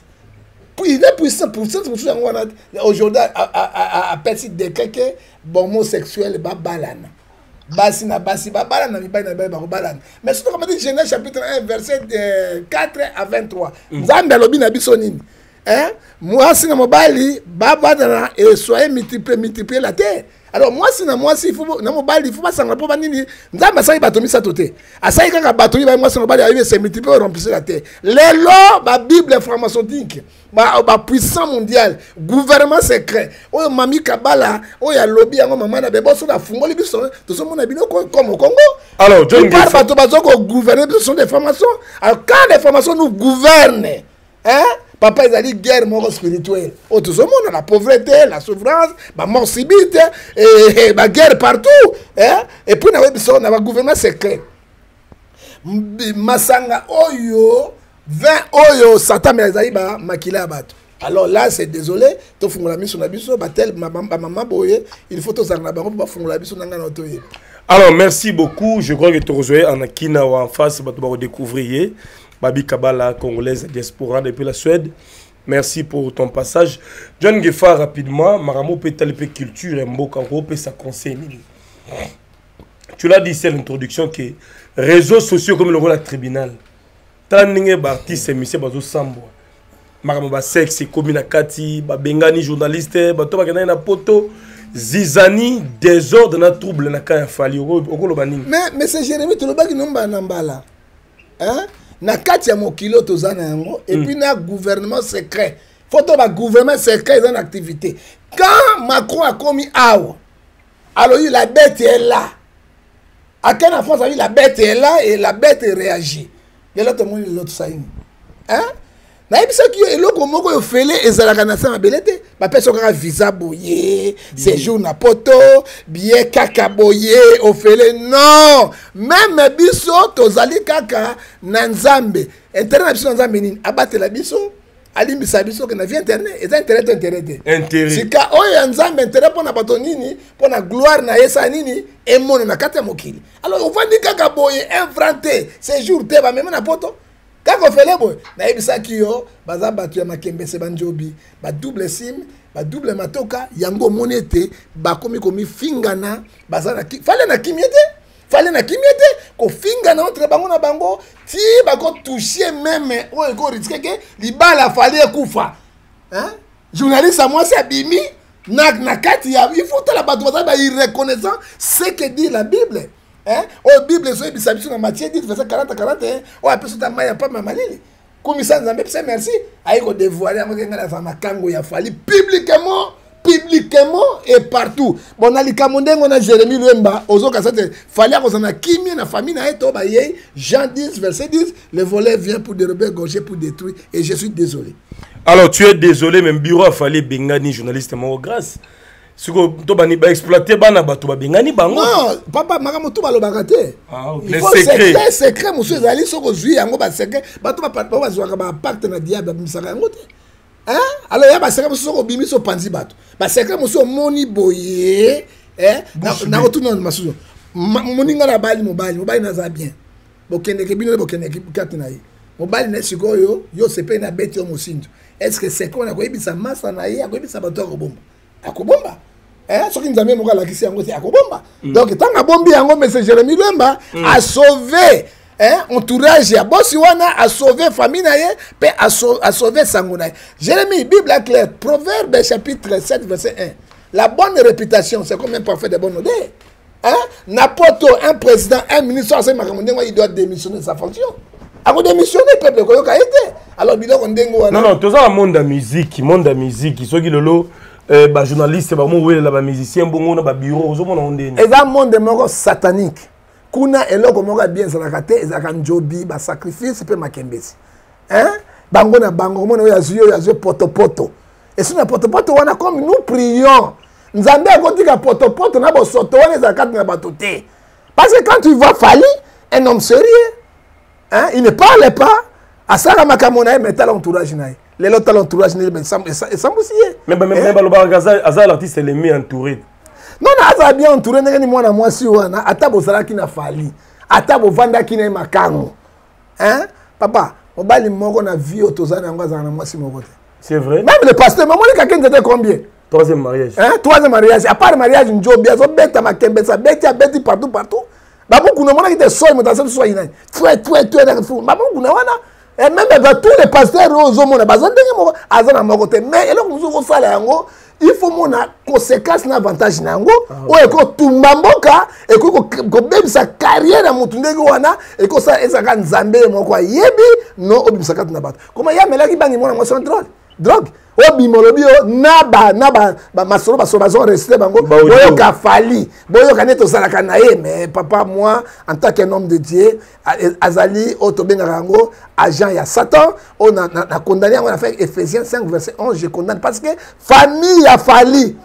il est puissant puissance mosusu yango wana aujourd'hui apesi décret ke bomosexuel babalana basi na basi babalana mibali na mibali bakobalana mais soki tokamati genèse chapitre 1 verset 4 euh, à 23 mm. nzambe alobi na biso nini eh, mwasi na mobali babadana esoye multiple multiple la te alors mwasi na mwasi na mobali fo basangana mpo banini nzambe asali bato misato te asali kaka bato mibale mwasi na mobali ayebi esemiti mpe oremplisela te lelo babible pharmaceutique bapuissant ba mondial gouvernement secret oyo mami kabala oyo alobi yango mama na bebe soki afungoli biso tozomona bino comme congo
alors
bato bazo kogouverne biso sont des formations alors quand les formations nous gouvernent hein? papa ezali guerre moko spirituelle oyo tozomona la pauvreté la souffrance bamort sibite baguerre partout hein? epuis na webi soko na bagouvernement secret masanga oyo 20 oyo satame ezali bamakila ya bato alors là c'est désolé tofungola miso na biso batel bamama boye il faut tozala na bango mpo bafungola biso na ngai na toyeba
alors merci beaucoup je crois que tokozwa ye ana kina wa en face bato bakodécouvrir ye Babi Kabala, congolaise diaspora depuis la Suède. Merci pour ton passage. John Gefa, rapidement, Maramo Petalipe Culture et Mboka, on sa conseil. Tu l'as dit, c'est l'introduction que réseaux sociaux comme le rôle à tribunal. Tant que Bartis et Monsieur Bazo Sambo. makambo basexe ekomi na kati babengani journaliste bato bakendaki na poto zizani desordre na trouble na kan ya fali okoloba nini
mais monsieur jérémi tolobaki no mbala na mbala hein? na kati ya mokili oyo toza na yango epuis mm. na gouvernement secret fo to bagouvernement secret eza na activité quand macron akomi awa aloyi la bete est là ake na france aloyi la bete est là et la bete réagit lelo tomoni lelo tosalini hein? nayebisaki yo eloko moko oyo fele ezalaka na se mabele te bapesi yo kaka visa boye séjour na poto bie kaka boye ofele non meme biso tozali kaka na nzambe interet na biso na nzambe nini abatela biso alimbisa biso ke na vie internet eza interet to interet te sika oyo ya nzambe interet mpo na bato nini mpo na gloire na ye sa nini emonana kati ya mokili alors ovandi kaka boye un franc te séjour te bamema na poto kaka ofele boye nayebisaki yo baza bato ya makembese banjobi ba double sim ba double matoka yango omoni ete bakomi komifingana baza na fale na kimia te fale na kimia te kofingana entre bango na bango ti bakotouche meme oyo ekoritike ke libala fale ekufa hein? journaliste ya mwasi abimi na, na kati ya il faut tala bato bazali bairreconnaissant ce que dit la bible eh? oyo oh, bible ezoyebisa biso na matie 10 verset 40 41 oyo apesa ta mai ya mpamba ya malili kumisa nzambe epesa merci aye kodevoile yango ke ngai nazala makango ya fali publiquement publiquement et partout bon na likambo ndenge na jérémi lwemba ozokasa te fali akozala na kimia na famille na ye to bayei jean 10 verset 10 Le volet vient pour dérober, gorger, pour détruire. Et je suis désolé.
Alors, tu es désolé, mais bureau a fallu Bengani, journaliste, mon grâce. siko to bani ba exploiter bana bato ba bengani bango
non papa makambo to balobaka te
ah,
il faut secret secret mosusu ezali soki ozwi yango basecret bato bazwaka bapacte na diable babimisaka yango te alors ya basecret mosusu soki obimisi opanzi bato basecret mosusu omoni boye nakotuna masusu moninga na bali mobali mobali naza bien bokendeke bino nde bokendeke kati na ye mobali na ye sikoyo yo osepeli na beti yo mosinzo estce seko wana akoyebisa masa na ye akoyebisa bato akobomba akobomba eh, soki nzambe moko alakisi yango te akobomba mm. donc ntango abombi yango mese jérémi lwemba mm. asauve eh, entourage ya bosi wana asauve famille na ye mpe asauve sango na ye jérémi bible a claire proverbe chapitre 7 verset 1 la bonne réputation c'est comme un parfait de bonne odeur hein? na poto un président un ministre asali makambo ndenge il doit démissionner sa fonction akodémissionne peuple ekoyoka ye te alors biloko ndenge wana
non non toza na monde ya miziki monde ya miziki soki lelo eh, bajournaliste bamowelela bamusicien bongo na babiro ozomona ngo ndeni
eza monde moko satanique kuna eloko moko ya bien ezalaka te ezalaka njobi basacrifice mpe makembesi hein? bango na bango omona oyo azwi oyo azwi potopoto esili na potopoto wana comme nous prions nzambe akotika potopoto na bosoto wana ezala kati na bato te parce que quand tu vois fali un homme sérieux hein, il ne parle pas asala makambo na ye mais tala entourage na ye lelo tala entourage na ye esambusi ye eh?
balobaka aza l'artiste elemi entouré
non non azala bien entouré ndenge ni mwana mwasi wana ata bozalaki na fali ata bovandaki na ye makango hein papa mobali moko na vie oyo toza na yango azala na mwasi moko te
c'est vrai
même le pasteur mamoni kakenza te combien
troisième mariage
hein troisième mariage à part mariage njobi azobeta makembesa beti abeti partout partout babokuna omonaki te soi moto asali soi nani tue tue tue na fu babokuna wana et même ba tous les pasteurs oyo ozomona baza ndenge moko aza na moko te mais eloko mosusu kosala yango il faut mona conséquence na avantage na yango ah, oyo ekotumba mboka ekoki kobebisa carrière ya motu ndenge wana ekosala ezalaka nzambe ye moko ayebi no obimisa kati na bato koma ye amelaki bangi mwana mwasi wana drole drogue obima olobi yo na ba na ba ba masolo baso bazo reste bango boyoka fali boyoka nde tozalaka na ye mais papa moi en tant qu'un homme de dieu azali oyo tobengaka yango agent ya satan oyo na condamne yango na fai ephésiens 5 verset 11 je condamne parce que famille ya fali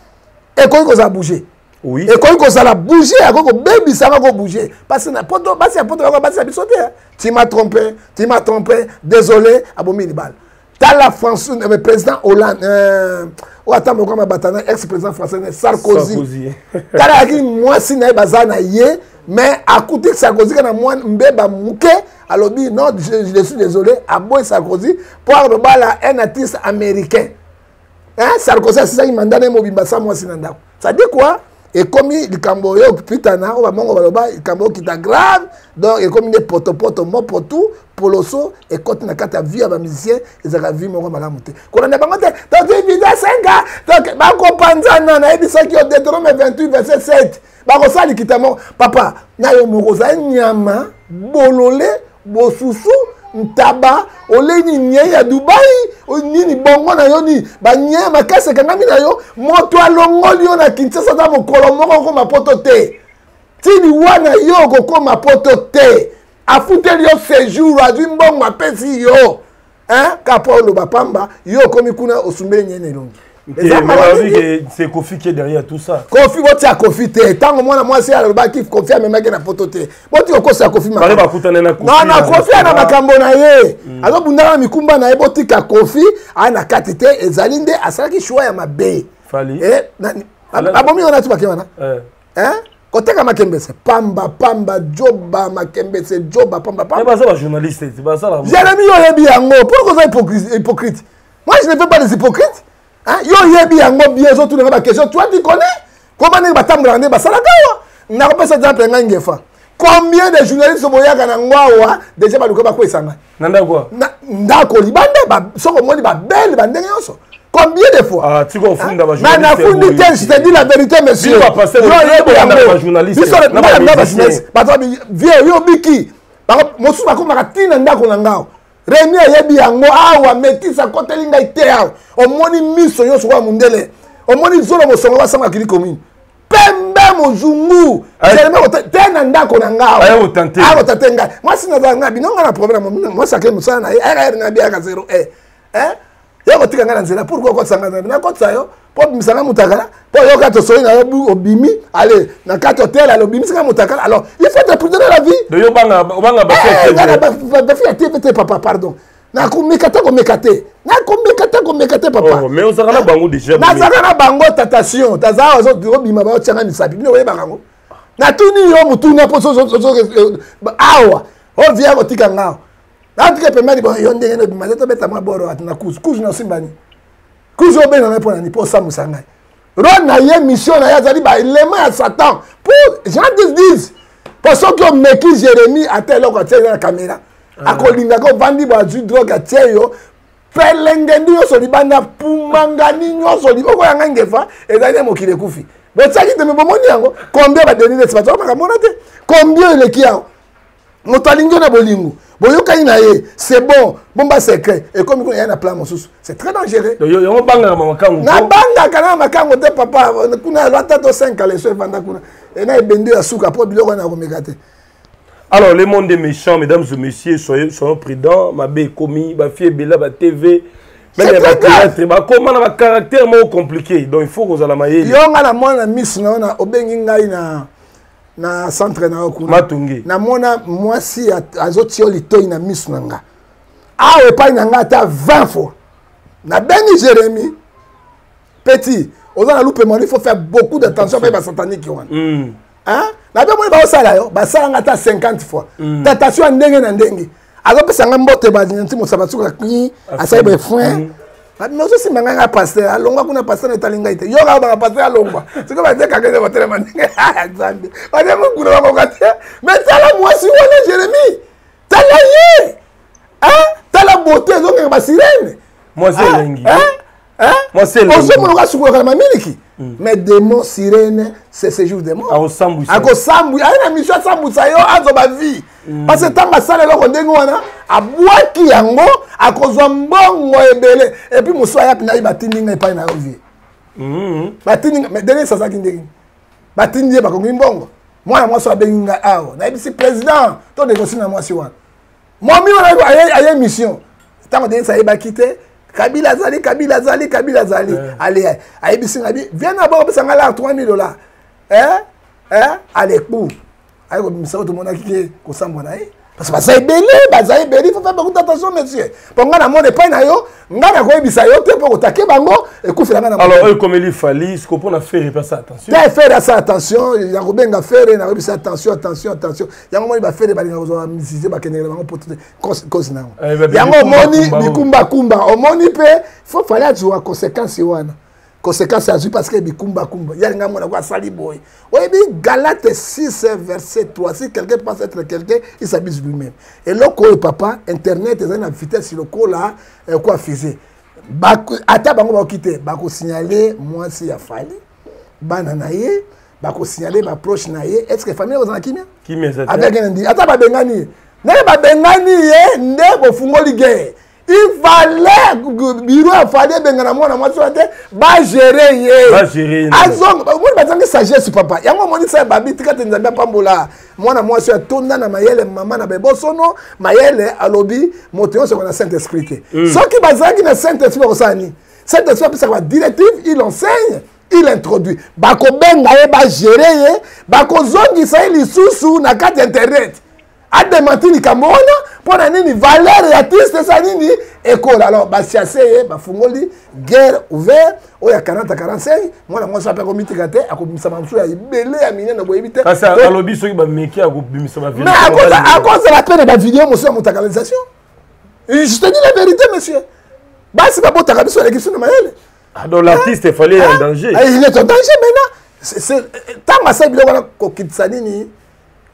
ekoki kozala bouge oui. ekoki kozala bouge akoki kobebisa yango kobouge parce na poto basi ya poto bako basi ya biso te tu m'a trompé tu m'a trompé désolé abomi libala tala français eh, mais président hollande euh, oyo ata moko amabata na ex président français na sarkozy tala yaki mwasi na ye baza na ye mais akuti sarkozy kana mwa mbeba moke alobi non je, je suis désolé aboyi sarkozy mpo akobala un artiste américain hein sarkozy asisaki manda na ye mobimba sa mwasi na ndako sadi kua ekomi likambo oyo okipitana oyo bamongo baloba likambo okita grave donc ekomi nde potopoto mopotu poloso ekoti na kati ya vie ya bamusicien ezalaka vie moko malamu te kolanda bango te toki visa senga bakopanzana nayebi soki yo deuterome 28 verset 7 bakosala likita moko papa na yo moko ozali nyama bolole bosusu ntaba oleni nyei ya dubai nini bongo na yo nini banyei ya makasi ekangami na yo moto alongoli yo na kinshasa ata mokolo moko okoma poto te ti liwa na yo okokoma poto te afuteli yo sejour azwi mbongo apesi yo hein ka po oloba pamba yo okomi kuna osumbeli nyene elongi
c'est kofi qui est derrière tout ça
kofi botia kofi te ntango mwana mwasi alobaki kofi amemaki na poto te boti kokosa kofi
na
kofi ana makambo na ye hmm. azobundana na mikumba na ye botika kofi aa na kati te ezali nde asalaki shua ya mabe eh, abomi wana ti bake wana eh. hein koteka makembese pamba pamba joba makembese joba pamba
pambabaza bajournaliste te basala jeremi
yo oyebi yango pourkoi oza hypocrite moi je ne fais pas des hypocrites hein? yo oyebi yango bien ezotunaka baquestion toi tu connais koma ndenge batambolaka nde basalaka awa nakopesa exemple ngai ngefa combien de journaliste boyaka na ngo awa deja baluka bakwesanga
na ndako wa na
ndako libanda ba soko moni ba belle ba ndenge yonso combien de fois ah tu ko funda ba journaliste
na
fundi te je te dis la vérité monsieur yo yo ko yamba ba journaliste biso na ba journaliste ba to vieux yo biki ba mosu ba ko maka tina ndako na ngao remi ayebi yango awa metisa akoteli ngai te awa omoni miso nyonso kwa mondele omoni zolo mosongo basangaka kili komini pembe mozungu te na ndako na ngaotate ngai mwasi nazala ngai bino ngai na problème mwasi akei mosala na ye rr na biaka zero e yo kotika ngai na nzela pourkui okotanga na nakotisa yo mpo obimisa ngai motakala mpo oyoka tosoli na yo obimi ale na kati hotel ale obimisi ngai motakala alors il faut te pridone la vie obanga bafi ya tv te papa pardon nakomeka te komeka te nakomeka te komeka te papa oh, mais ozalaka na bango déjà
nazalaka
na bango tatation tazala ozobima baotyanga misapi bino oyebaka yango natuni yo motuna mpo awa ovia kotika ngao natika pembeni bo yo ndenge nobima te tobeta mwa boro ati na kuzu kuzu nasimbani kuzu obenganga mpo nani mpo osambusa ngai role na ye mission na ye azali baelema ya satan po gentis dise po soki omeki jérémie ata eloko atie yo na kamera ah. akolingaka ovandi bo azwi drogue atie yo pelengendi nyonso libanda pumangani nyonso liboko ya ngai ngefa ezali na mokili ekufi botiaki tembe bomoni yango combien badenilesi bato makambo wana te combien eleki yango moto alingi yo na bolingo boyokani na ye c'est bon bomba secret ekomi kuna ya na plan mosusu c'est très dangereux yango obangaka ma makango nabangaka na makango te papa kuna alwata to 5 aleso evanda kuna ena ebende ya suka mpo biloko wana akomeka te
alors le monde est méchant mesdames et messieurs soyez, soyons prudents mabe ekomi bafie ebela batv meme ya batheatre bakoma na bacaractère moko compliqué donc il faut kozala mayele
yo ngai na mwana miso na yo obengi ngai na na centre na yo kuna
matonge
namona mwasi azotia yo litoi na miso na nga awa epai na nga ata 20 fois nabengi jérémi petit oza na lupe mwana il faut faire beaucoup d'attention mpe basatanike wana hmm. nabe moni baosala yo basala nga ata 50 fois hmm. tentation ya ndenge na ndenge azopesa ngai mbote banti mosabasuka kni asali bafrin nozosimba ngai ngai paster alongwa kuna paster etali ngai te yo kaka baka paster alongwa sikoy batekaka ete batelema ndenge nzambe batema kuna bakoka te me tala mwasi wana jeremi tala ye tala bote ezongeka basirene
mwasi elengi
ozomona oka sukolaka na mamiliki hmm. mais démon sirene c'est ce jour démon akosambwi aye na misio asambwisa yo azwa bavie hmm. parce que ntango asala eloko ndenge wana abwaki yango akozwa mbongo ebele epuis mosusu ayapi naye batindi ngai epai na yo vie hmm. batindi mais denge sazalaki ndenge batindi ye bakongi mbongo mwana mwasi abengi ngai awa nayebisi président to negocie na mwasi wana momi wana aye, aye mission ntango denis ayebaki te kabila azali kabila azali kabila azali yeah. ale ayebisi nga bi vie na boko pesa nga lar 3000 dollars eh? Eh? ale kpu aye kobimisa oyo tomonaki ke kosambwa na ye parce que baza ebele baza ebele il faut faire beaucoup d'attention monsieur mpo ngai namona epai na yo ngai nakoyebisa yo te mpo kotake bango ekufela ngai
alors oyo ekomeli fali siko mpo na fere mpe asa attention
te fere asa attention nakobenga fere nakoyebisa attention attention attention yango moni bafede balinga kozwa musicien bakendekela bango poto te kosi nango eh, yango omoni bikumbakumba omoni mpe fo fale azwa conséquence wana conséquence azwi parce que bikumbakumba ya linga mona ko asali boye oyebi galate 6 verset 3 si quelqu'un pense être quelqu'un il s'abuse lui-même eloko oyo papa internet ezali na vitesse lokola eh, kwa fise ata bango bakoki te bakosignale mwasi ya fali bana na ye bakosignale baproche na ye est ce que famille kozala kimia kimia eza te avec nandi ata babengani ye ndenge babengani ye nde bofungoli guerre il fallait biro ya fali ebengana mwana mwasi wana te bagere ye azomoni bazangi sagesse papa yango omonisa ya babi tika te nzambe apambola mwana mwasi oyo atonda na mayele mama na bebosono mayele alobi moto nyonso eko na saint esprit te hmm. soki bazangi na saint esprit bakosala nini saint esprit apesaka badirective il enseigne il introduit bakobenga ye bagere ye bakozongisa ye lisusu na kati ya internet ademanti likambo wana mpo na nini valeur ya tiste eza nini ekola alors basiase ye bafungoli guerre ouvert oyo ya 40 45 mwana mwasi ape akomitika te akobimisa mamosu ya ebele ya minene boyebi te
kasi alobi soki bameki akobimisa
akozala mpe na bavideo mosusu ya motakalisation je te dis la vérité monsieur basi babotaka biso aleki biso na mayele Ah,
donc l'artiste fallait en ah, danger.
Ah, il est en danger maintenant. Tant asali biloko wana kokitisa nini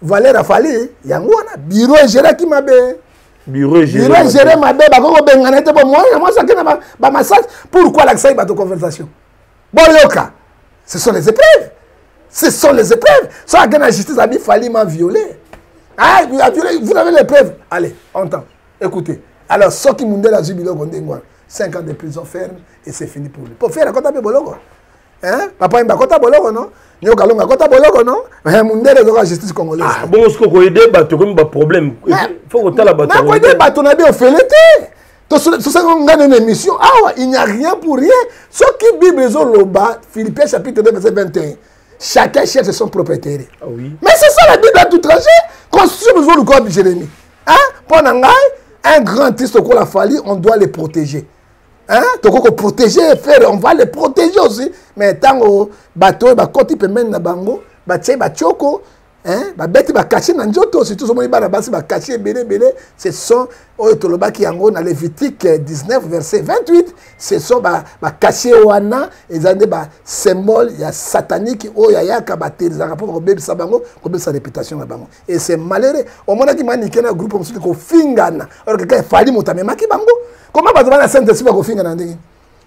valeur afali yango wana biro egeraki mabe
biro
egere mabe bakoki kobengana ete bo mwana mwasi ake na bamassage pourkoi alakisaki bato conversation boyoka ce sont les épreuves ce sont les épreuves so ake na justice abi fali ma violé ah, vous avez les preuves allez entend écoutez alors soki mundele azwi biloko ndenge wana 5 ans de prison ferme et c'est fini pour lui po ferre akota mpe boloko hein? papa yemba akota boloko no nyoka longa akota boloko no eh, mundele ezoka justice congolaise ah,
bongo soki okoyede bato ekomi baproblème fo kotala
batonakoyede bato na bie ofele te tosala ngai nene émission awa il n'y a rien pour rien soki bible ezoloba philippien chapitre 2 verset 21 chacun cherche son propre intérêt
ah oui.
mais c'est ça la bible à tout tranché constitution besoin luka bijelemi hein mpo na ngai un grand artiste okola fali on doit le protéger hein toko koprotéger fere on va le protéger aussi mais ntango bato oyo bakoti pembeni na bango batie batioko Hein? babeti bakashe na nzoto surtout somoni bana basi bakashe ebele ebele ce sont oyo tolobaki yango na levitique 19 verset 28 ce sont bakashe ba wana eza nde basymbole ya sataniki oyo ayaka batelisaka mpo bakobebisa bango kobebisa réputation na bango et c'est malheureux omonaki manike na groupe mosusu kofingana or kaka efali moto amemaki bango koma bato bana saint esprit bakofingana ndenge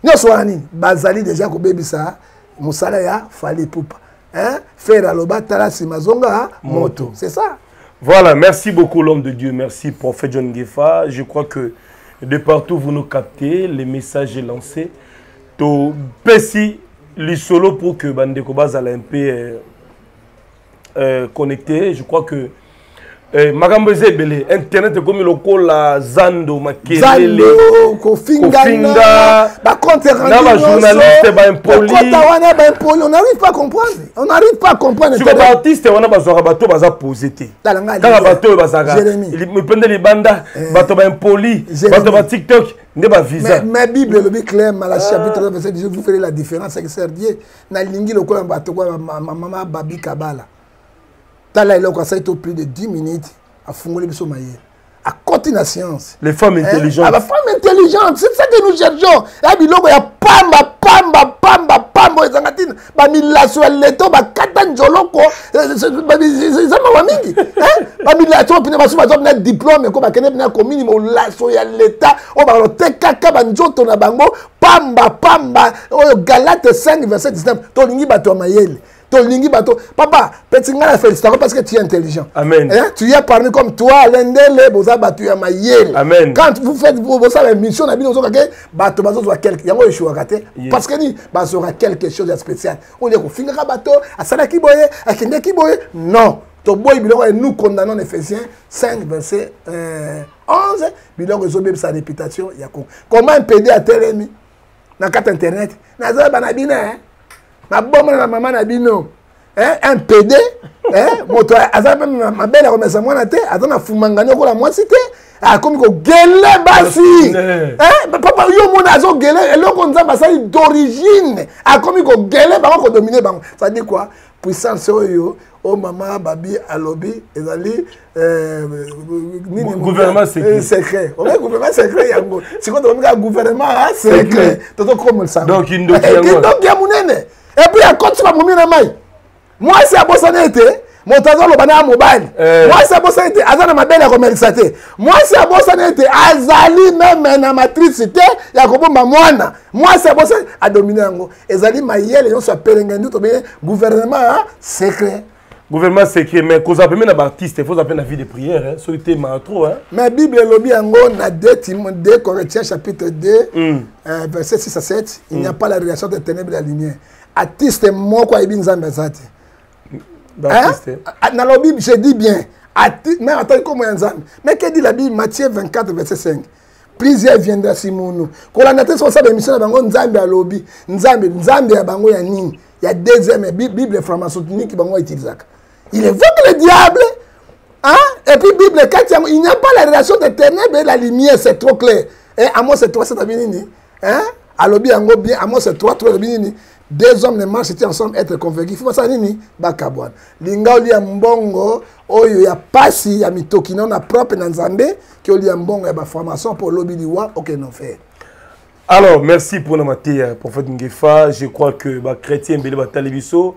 nyonso wana nini bazali deja kobebisa mosala ya fali pupa hein? fer aloba tala nsima zonga moto c'est ça
voilà merci beaucoup l'homme de dieu merci prophète john gefa je crois que de partout vous nous captez les messages lancés topesi solo pour que bande ko bazala un peu euh, euh, connecté je crois que Eh, makambo eza ebele internet ekomi lokola zando
makelelekofinga
bacontena bajournaliste
baimpolita wana baimpoli on arrive pas comprendre on arrive pas comprendre
siko baartiste wana bazwaka bato baza pose te kaka bato oyo bazalaka mipende libanda eh. bato baimpoli bato ba tiktok nde bavisa
mais bible elobi claire mala ah. chapitre 17 vous ferez la différence avec serdier nalingi lokola bato kwa mama babi kabala tala eloko asali to plus de 10 minutes afungoli biso mayele akoti na science
les femmes
eh,
intelligentes
ba femme intelligente c'est ça que nous cherchons ya biloko ya pamba pamba pamba pamba oyo ezanga ntina bamilaso ya leto bakata njoloko eza mawa mingi bamilaso mpina basusu bazwa mpina diplome ko bakende mpina komini molaso ya leta oyo bakolotekaka banzoto na bango pamba pamba oyo galate 5 verset 19 tolingi bato ya mayele tolingi bato papa peti ngai na félicitation parce que tu es intelligent
Amen.
Eh, tu es parmi comme toi lendele boza bato ya mayele
Amen.
quand vous faites bosala émission na bino ozoka ke bato bazozwa quelque yango eshuwaka te
yes.
parce que nini bazwaka quelque chose ya spécial olie kofingaka bato asalaki boye akendeki boye non toboyi biloko ye nous condamnons éphésiens 5 verset euh, 11 biloko ezobebisa réputation ya congo comment impede atelemi na kati ya internet nazoyeba na bino eh? mabomana na mama na bino eh? un pede eh? moto aza mpe mabele ya komesa mwana te aza na fumangani okola mwasi te akomi kogele basi
eh.
Eh, papa yo omona azogele eloko nzambe asali d'origine akomi kogele bango kodomine bango sadi kua puissance oyo o oh, mama babi alobi ezali eh,
gouvernement
eh, secret obe gouvernement secret yango sikoyo tokomi kaka gouvernement ah,
secret tozokomolisandokindoki
eh, ya monene epuis akotisi bamomi na mai mwasi abosani ete moto azoloba na mobali mwasi abosani ete aza na mabele ya komelisa te mwasi abosani ete azali meme na matrice te ya kobomba mwana mwasi abosani adomine yango ezali mayele nyonso ya pelenge nde tobeye gouvernement ya secret
gouvernement secret mais kozala pembe na baartiste faut ape na vie de prière hein, soki te maa trop hein.
mais bible elobi yango na 2 corinthiens chapitre 2
mm.
euh, verset 6 à 7 il mm. n'y a mm. pas la relation de ténèbre la lumière artiste moko ayebi nzambe aza te nalobi je dis bien même atali komo ya nzambe mais ke dit la bible matthieu 24 verset 5 plusieurs viendra simono kolanda te soki osala émission na bango nzambe alobi nzambe nzambe ya bango ya nini ya deuxième bible franmasotniki bango utilisaka il est votre le diable hein? et puis bible kati yango il n'y a pas la relation de ténèbre et la lumière c'est trop clair et amos 3 c'est abi nini hein? alobi yango bien amos 3 3 alobi nini deux hommes ne marchent te ensemble être convaincu fo basala nini bakabwana linga olia mbongo oyo ya pasi ya mitoki nao na propre na nzambe ke olia mbongo ya baformation mpo olobi liwa okeno faire
alors merci mpona mateya prophète ngefa je crois que bachrétien ebele batali biso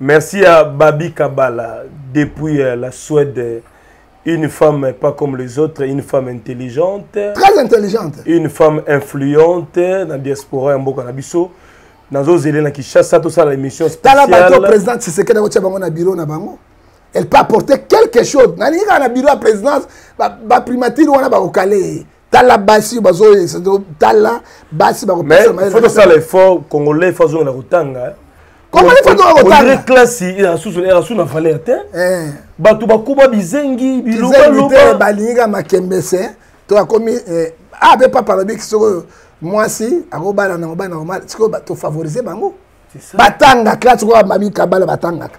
merci ya babi kabala depuis euh, la suède Une femme pas comme les autres, une femme intelligente.
Très intelligente.
Une femme influente na diaspora ya mboka na biso. Nazo zele na Kinshasa to sala émission spéciale.
Tala bato président Tshisekedi ko bango na bureau na bango. Elle peut apporter quelque chose. Na ninga na bureau ya présidence ba, ba primature wana ba kokale. tala basi
bazotala basi bakopesafotosala effort congolais fo
azongela
kotanga classe erasusu na valeur te eh. bato bakuba bizengi bilobaloba
balingi ka makembese to akomi eh, ape ah, papa alobi sikoyo mwasi akobala na mobali na mobali sikoyo tofavorize bango
batanga classe koyo amami kabala
batangaka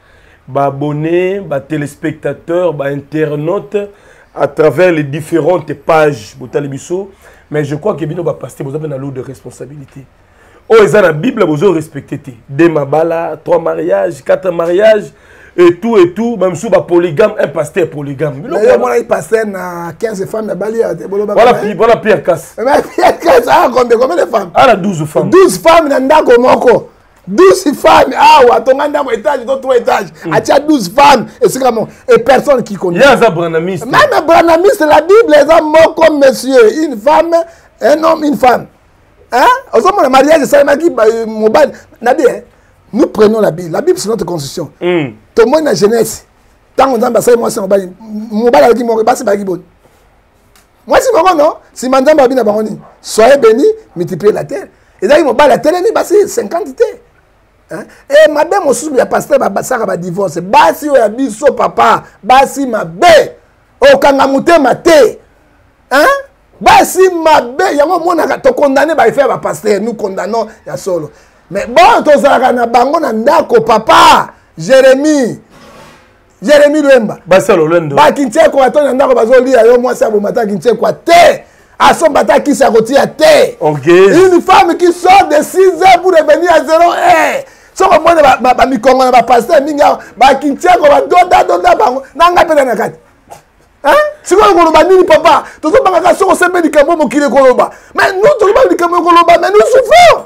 baabonne batelespectateur bainternaute à travers les différentes pages botali biso mais je crois ke bino bapaste boza mpe na lourde responsabilité oyo eza na bible bozo respecte te de mabala trois mariage quatre mariage et tout et tout ba misusu ba polygame un
pasteur
polygame
omonaki pasteur na 15 femme ya bali
voilà pierre kas
eh, pierre kas aa ah, combien combien de femme
ana ah, 12 femme
12 femme na ndako moko 12 femmes awa ah, atonga ndako étage to 3 étage mm. atia 12 femmes esika moko et personne qui connaît
ye aza branamiste
meme branamiste la bible eza moko monsieur une femme un homme une femme hein ozomona mariage esalemaki euh, mobali na bi hein? nous prenons la bible la bible c'est notre constitution
mm.
tomoni na jeunesse ntango nzambe asali mwasi na mobali mobali alaki moko basi balaki boni mwasi moko no nsima nzambe alobi na bango nini soye beni multiplier la terre ezalaki mobali atelemi basi 50 te e mabe mosusu ya paster basaka badivorce basi oyo ya biso papa basi mabe okanga motema te basi mabe yango omonaka tokondane baefe ya bapaster nous condamnons ya solo mais bon tozalaka na bango na ndako papa jérémie jeremi lwemba bakintiekwa to na ndako bazolia yo mwasi aboma ta kintiekwa te asomba ata kisi akotia te une femme qui sort de 6 heures pour revenir à 0 heure soki omoni bamikongo na bapaster mingi awa bakintiekwa badodadonda bango na ngai mpe na na kati sikoyo koloba nini papa tozobangaka soki osembe likambo mokili ekoloba mais nous tozobanga likambo ekoloba mais nous souffrons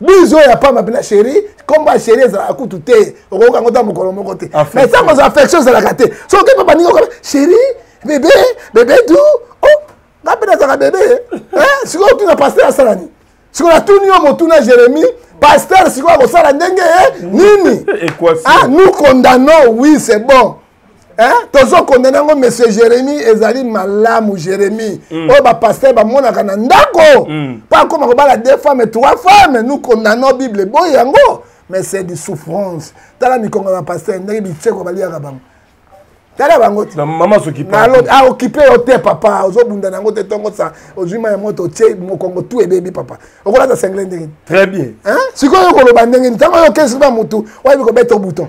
bizo ya pamba mpena chéri kombo ya chéri ezalaka kutu te okoyoka yango ta mokolo moko te ah, mais ntango ozwa affection ezalaka te soki okepa baninga okoba chéri bebe bebe du o oh, nga mpe nazalaka bebe eh, sikoyo otuna paster asala nini sikoyo natuni yo motuna jérémi paster sikoyo akosala ndenge eh, nini ah nous condamnons oui c'est bon Eh, tozokondana yango monsieur jérémi ezali malamu jérémi mm. oyo bapaster bamonaka na ndako mm. mpo akoma kobala deux femmes trois femmes nous condamnons bible eboyi yango mais c'est du souffrance tala mikongo ya bapaster ndenge bitseko baliyaka bango tala bango ti mama aokipe ah, yo te papa ozobunda na yango te ntongo sa ozwi mai ya moto otie mokongo tu ebebi papa okolata sengle ndenge
très bien
sikoyo okoloba ndenge ntango oyo okesi ba motu oyebi kobeta bouton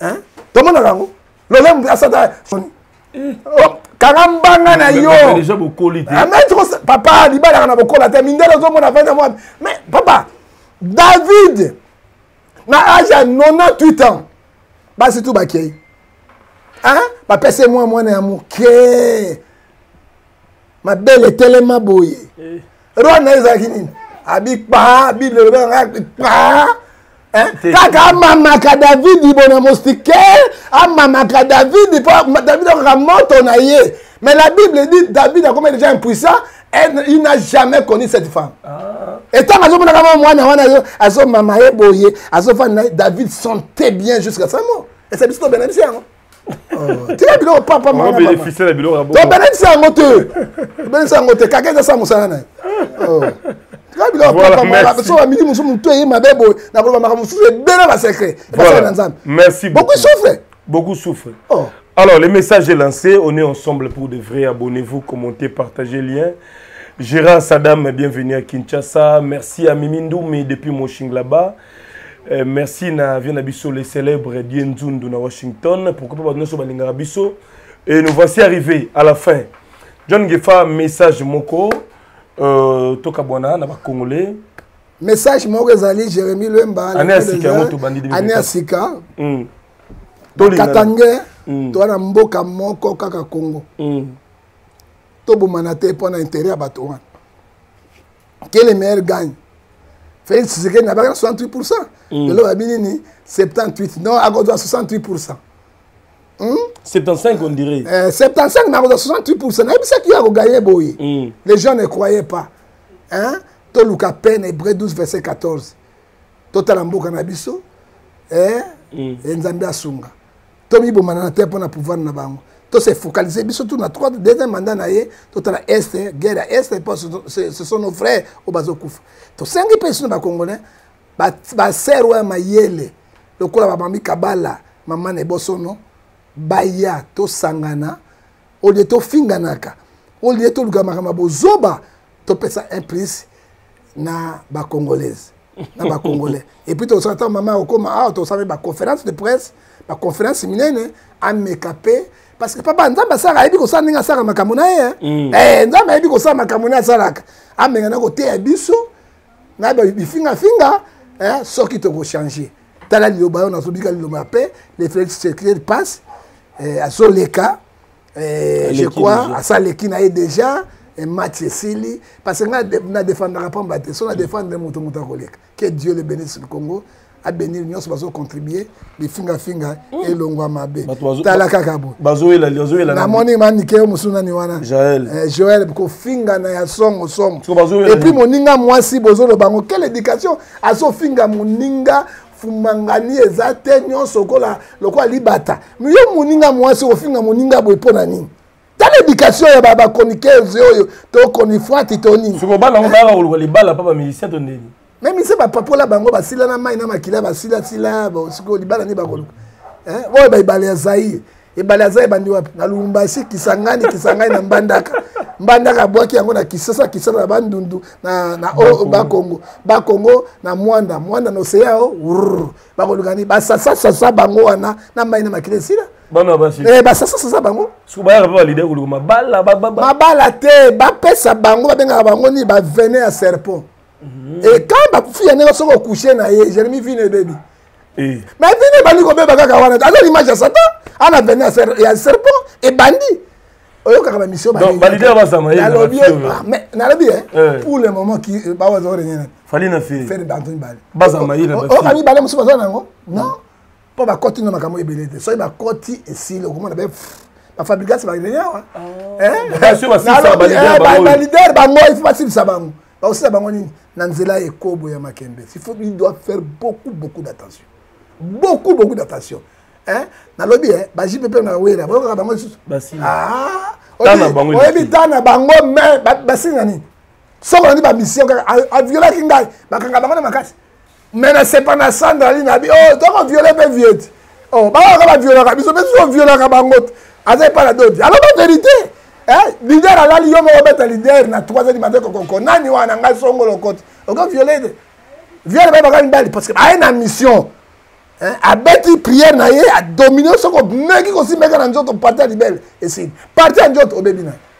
hein tomonaka yango lolemu asata
soni eh. oh,
kanga mbanga na yo ah, papa libalaka na bokola te mindele ozomona vanda mwa mais papa david na age ya 98 ans basi tu bakei bapesi ye mwa mwana ya moke mabele etelema boye eh. roi na ye ezalaki nini abikpa bible elobaka ngai abikpa kaka amamaka davidi bona moustiquaire amamaka davidi mpo davidi akaka moto na ye mais la bible dit david akomi déjà impuissant il n'a jamais connu cette femme ah. etango azomonaka mwa mwana wana azomama ye boye azofanda na ye david sentait bien jusqu'à sa mort esa biso tobenda biso yango tika biloko papa mabénéficie na biloko tobenetisa yango te tobenetisa yango te kaka eza sa mosala na ye oh. tika biloko papa mabaso bamidi mosusu motu eye mabe boye na koloba makambo mosusu ebele basecret basala na nzambe
merci
beaucoup souffre
beaucoup souffre oh. alors le message est lancé on est ensemble pour de vrai abonnez-vous commentez partagez lien Gérard Sadam, bienvenue à Kinshasa. Merci à Mimi Ndoumi depuis Moshing là-bas. Eh, merci na vie na biso le célèbre Dieu Nzundu na Washington. Pourquoi pas nous balingaka biso et nous voici arrivés à la fin. John Gefa message moko euh, toka bwana na ba congolais.
Message moko ezali Jérémy Lemba
année ya sika yango
to bandi
année
ya sika. Hmm. Katangais hmm. to na mboka moko kaka Congo. Mm. To bomana te mpo na intérêt ya bato wana. que le meilleur gagne félix tshisekedi na bakana 68 pour cent mm. lelo babi nini 78 non akozwa 68 pour cent
75 hmm? on dirait.
Euh, 75 nakozwa 68% nayebisaki yo akoganye boye
mm.
les gens ne croyaient pas hein? toluka peine hébreu 12 verset 14 totala mboka na biso eh? mm. nzambe asunga tomibomana na te mpo na pouvoir na bango to se focaliser biso tout na trois deuxième mandat na ye totala est guerre ya est mpo ce sont nos frères oyo bazokufa tosengi mpe biso na bacongolais baser oyo ya mayele lokola bamami kabala mama na ebosono baya tosangana olie tofinganaka olie toluka makambo ya bozoba topesa un plus na ba congolaise na ba congolais et puis tosala ntango mama okoma awa tosala ba conférence de presse ba conférence minene ameka mpe parce que papa nzambe asalaka ayebi kosala ndenge asalaka makambo na ye mm. eh, nzambe ayebi kosala makambo na asalaka amenga na koteya biso na bifingafinga eh, soki tokochange tala liloba yo nazobika liloba mpe le félix circulaire passe eh, azoleka Eh, je crois asa aleki na ye déjà eh, match esili parce que ngai na défendaka pamba te so na défendre moto moto akoleka que dieu le bénisse le congo abenir nyonso bazocontribue bifingafinga mm. elongwa mabe tala kaka bonamoni manike yo mosusu nani wana eh, joel kofingana ya
songosongo
epuis moninga mwasi bozoloba ngo quelle éducation azofinga moninga fumangani eza te nyonso lokola lokola libata yo moninga mwasi ofinga moninga boye mpo na nini tala éducation ya bakonikese oyo to konifwati to nini
soki obala yango bayaka koluka libala mpa bamilisien to ndeni
me mise bapapola bango basila na mai na makila basilasila sikoyo libala nde bakoluka oyo baibale ya zaire ebale aza ebandi wapi na lumbasi kisangani kisangani na mbandaka mbandaka abwaki yango na kisasa kisasa na bandundu na, na o, bakongo bakongo na mwanda mwanda na oseya o oh, bakoluka nini basasasasa bango wana na mai na makili esila
bana basi
eh basasa sasa bango
siko bayaka ba leader kuluka mabala ba ba
mabala te bapesa bango babengaka bango ni ba venin ya serpent Mhm. et quand bakufi ya ndenge soki okushe na ye jeremi vino ebebi
eh.
mais vino ebandi kobeba kaka wana aza limage ya satan ana vene ya serpent ebandi oyokaka bamisio nalobi
ye
ah,
eh.
pour le moment
euh, bawazaorenyenani
okangi bale mosusu baza nango non mm. mpo bakoti na makambo ebele te soki bakoti esili okomona be bafabrikasi
barenyawa balider bango
ifi basilisa bango bakosala bango nini na nzela ya ekobo ya makembe il faut il doit faire beaucoup beaucoup d'attention beaucoup beaucoup d'attention hein nalobi eh bajipe mpe na wera boyokaka bango lisusu ah, oyebi ta na bango me basili na nini soko nani bamission kaka aviolaki ngai bakanga bango na makasi me nasepa na sandali na bi oh, toko viole mpe vieti oh, baoka baviolaka biso mpe biso violaka bango te aza epai na dodi alo ba verité eh, lider alali yo moko obeta lider na 3 di mate kokoko nani wana ngai songolo kote oko viole te viole baye baka mibali parce que aye na mission eh, abeti prière na ye adomine soki omeki kosimbeka na nzoto parti ya libele esili parti ya nzoto obebi na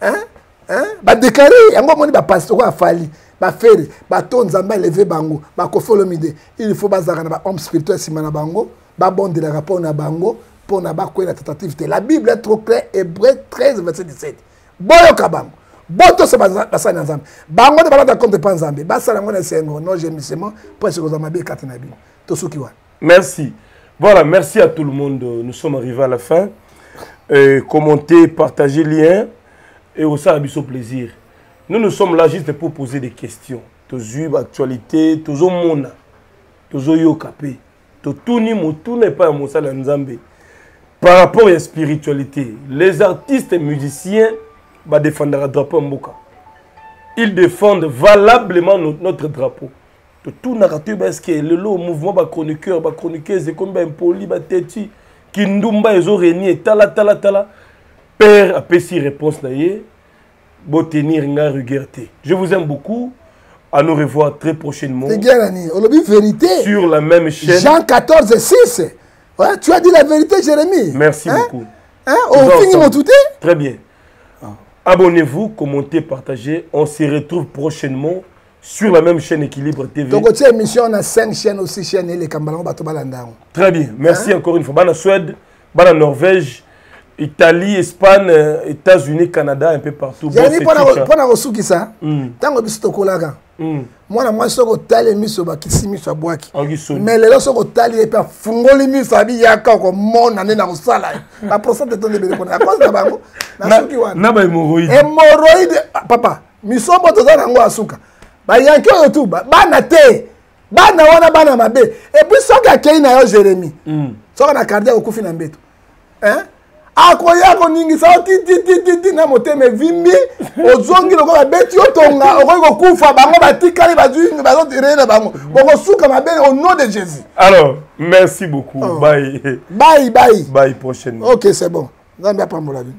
hein hein ba déclarer yango moni ba pasteur ko afali ba ferre ba to nzamba lever bango
ba
kofolomide il faut bazaka na ba homme spirituel sima na bango ba bonde la rapport na bango pour na ba ko la tentative te la bible est trop claire hébreu 13 verset 17 boyo kabango botosa basali na nzambe bango nde balata compte mpa nzambe basala yango na esengo no gemisement mpo esekozwa mabe kati na bino tosuki wana
merci voilà merci à tout le monde nous sommes arrivés à la fin euh, commentez partagez lien et osala biso plaisir Nous, nous sommes là juste pour poser des questions. Tozui, actualité, tozo mona, tozo yokapé, totuni motuna et pas mosala nzambe. Par rapport à la spiritualité, les artistes et musiciens bah, défendent le drapeau Mboka. Ils défendent valablement notre, notre drapeau. totunaka toyeba eske lelo mouvement bachroniqueur bachroniqueuse ekomi baimpoli bateti kindumba ezo renie tala tala tala père apesi réponse na ye botenir nga rigueur te je vous aime beaucoup à nous revoir très prochainement
rigueur ani olobi vérité
sur la même chaîne
jean 14 6 ouais, tu as dit la vérité jérémie
merci
hein?
beaucoup
hein?
ofingi
motu te
très bien ah. abonnez-vous commentez partagez on se retrouve prochainement sur la même chaîne équilibre tv
tokotia émission na 5 chaîne aussi chaîne eleka mbala ngo bato balanda yango
très bien merci hein? encore une fois bana suède bana norvège italie espagne euh, états-unis canada un peu partout
yangi
mpo
na kosukisa ntango hmm. biso tokolaka
hmm.
mwana mwasi soki otali miso bakisi miso abwaki mais lelo soki otali ye mpe afungoli miso abi yaka okomona nde na kosala ye baprostate tonde ebele mpona ya cause na bango nasuki wana
na bahémoroïde
hémoroïde papa misombo toza na yango ya suka bayanki oyo tu bana te bana wana bana mabe epuis soki akei na yo jérémi
mm.
soki na kardia okufi na mbeto akoya koningisa yo tititititi na motema evimbi ozongi lokola babeti yo tonga okoki kokufa bango batikali bazoreye na bango bokosuka mabe au nom de jésus
alors merci beaucoup
oh.
bye
bye bye
bye prochaine
ok c'est bon nzambe apambola bino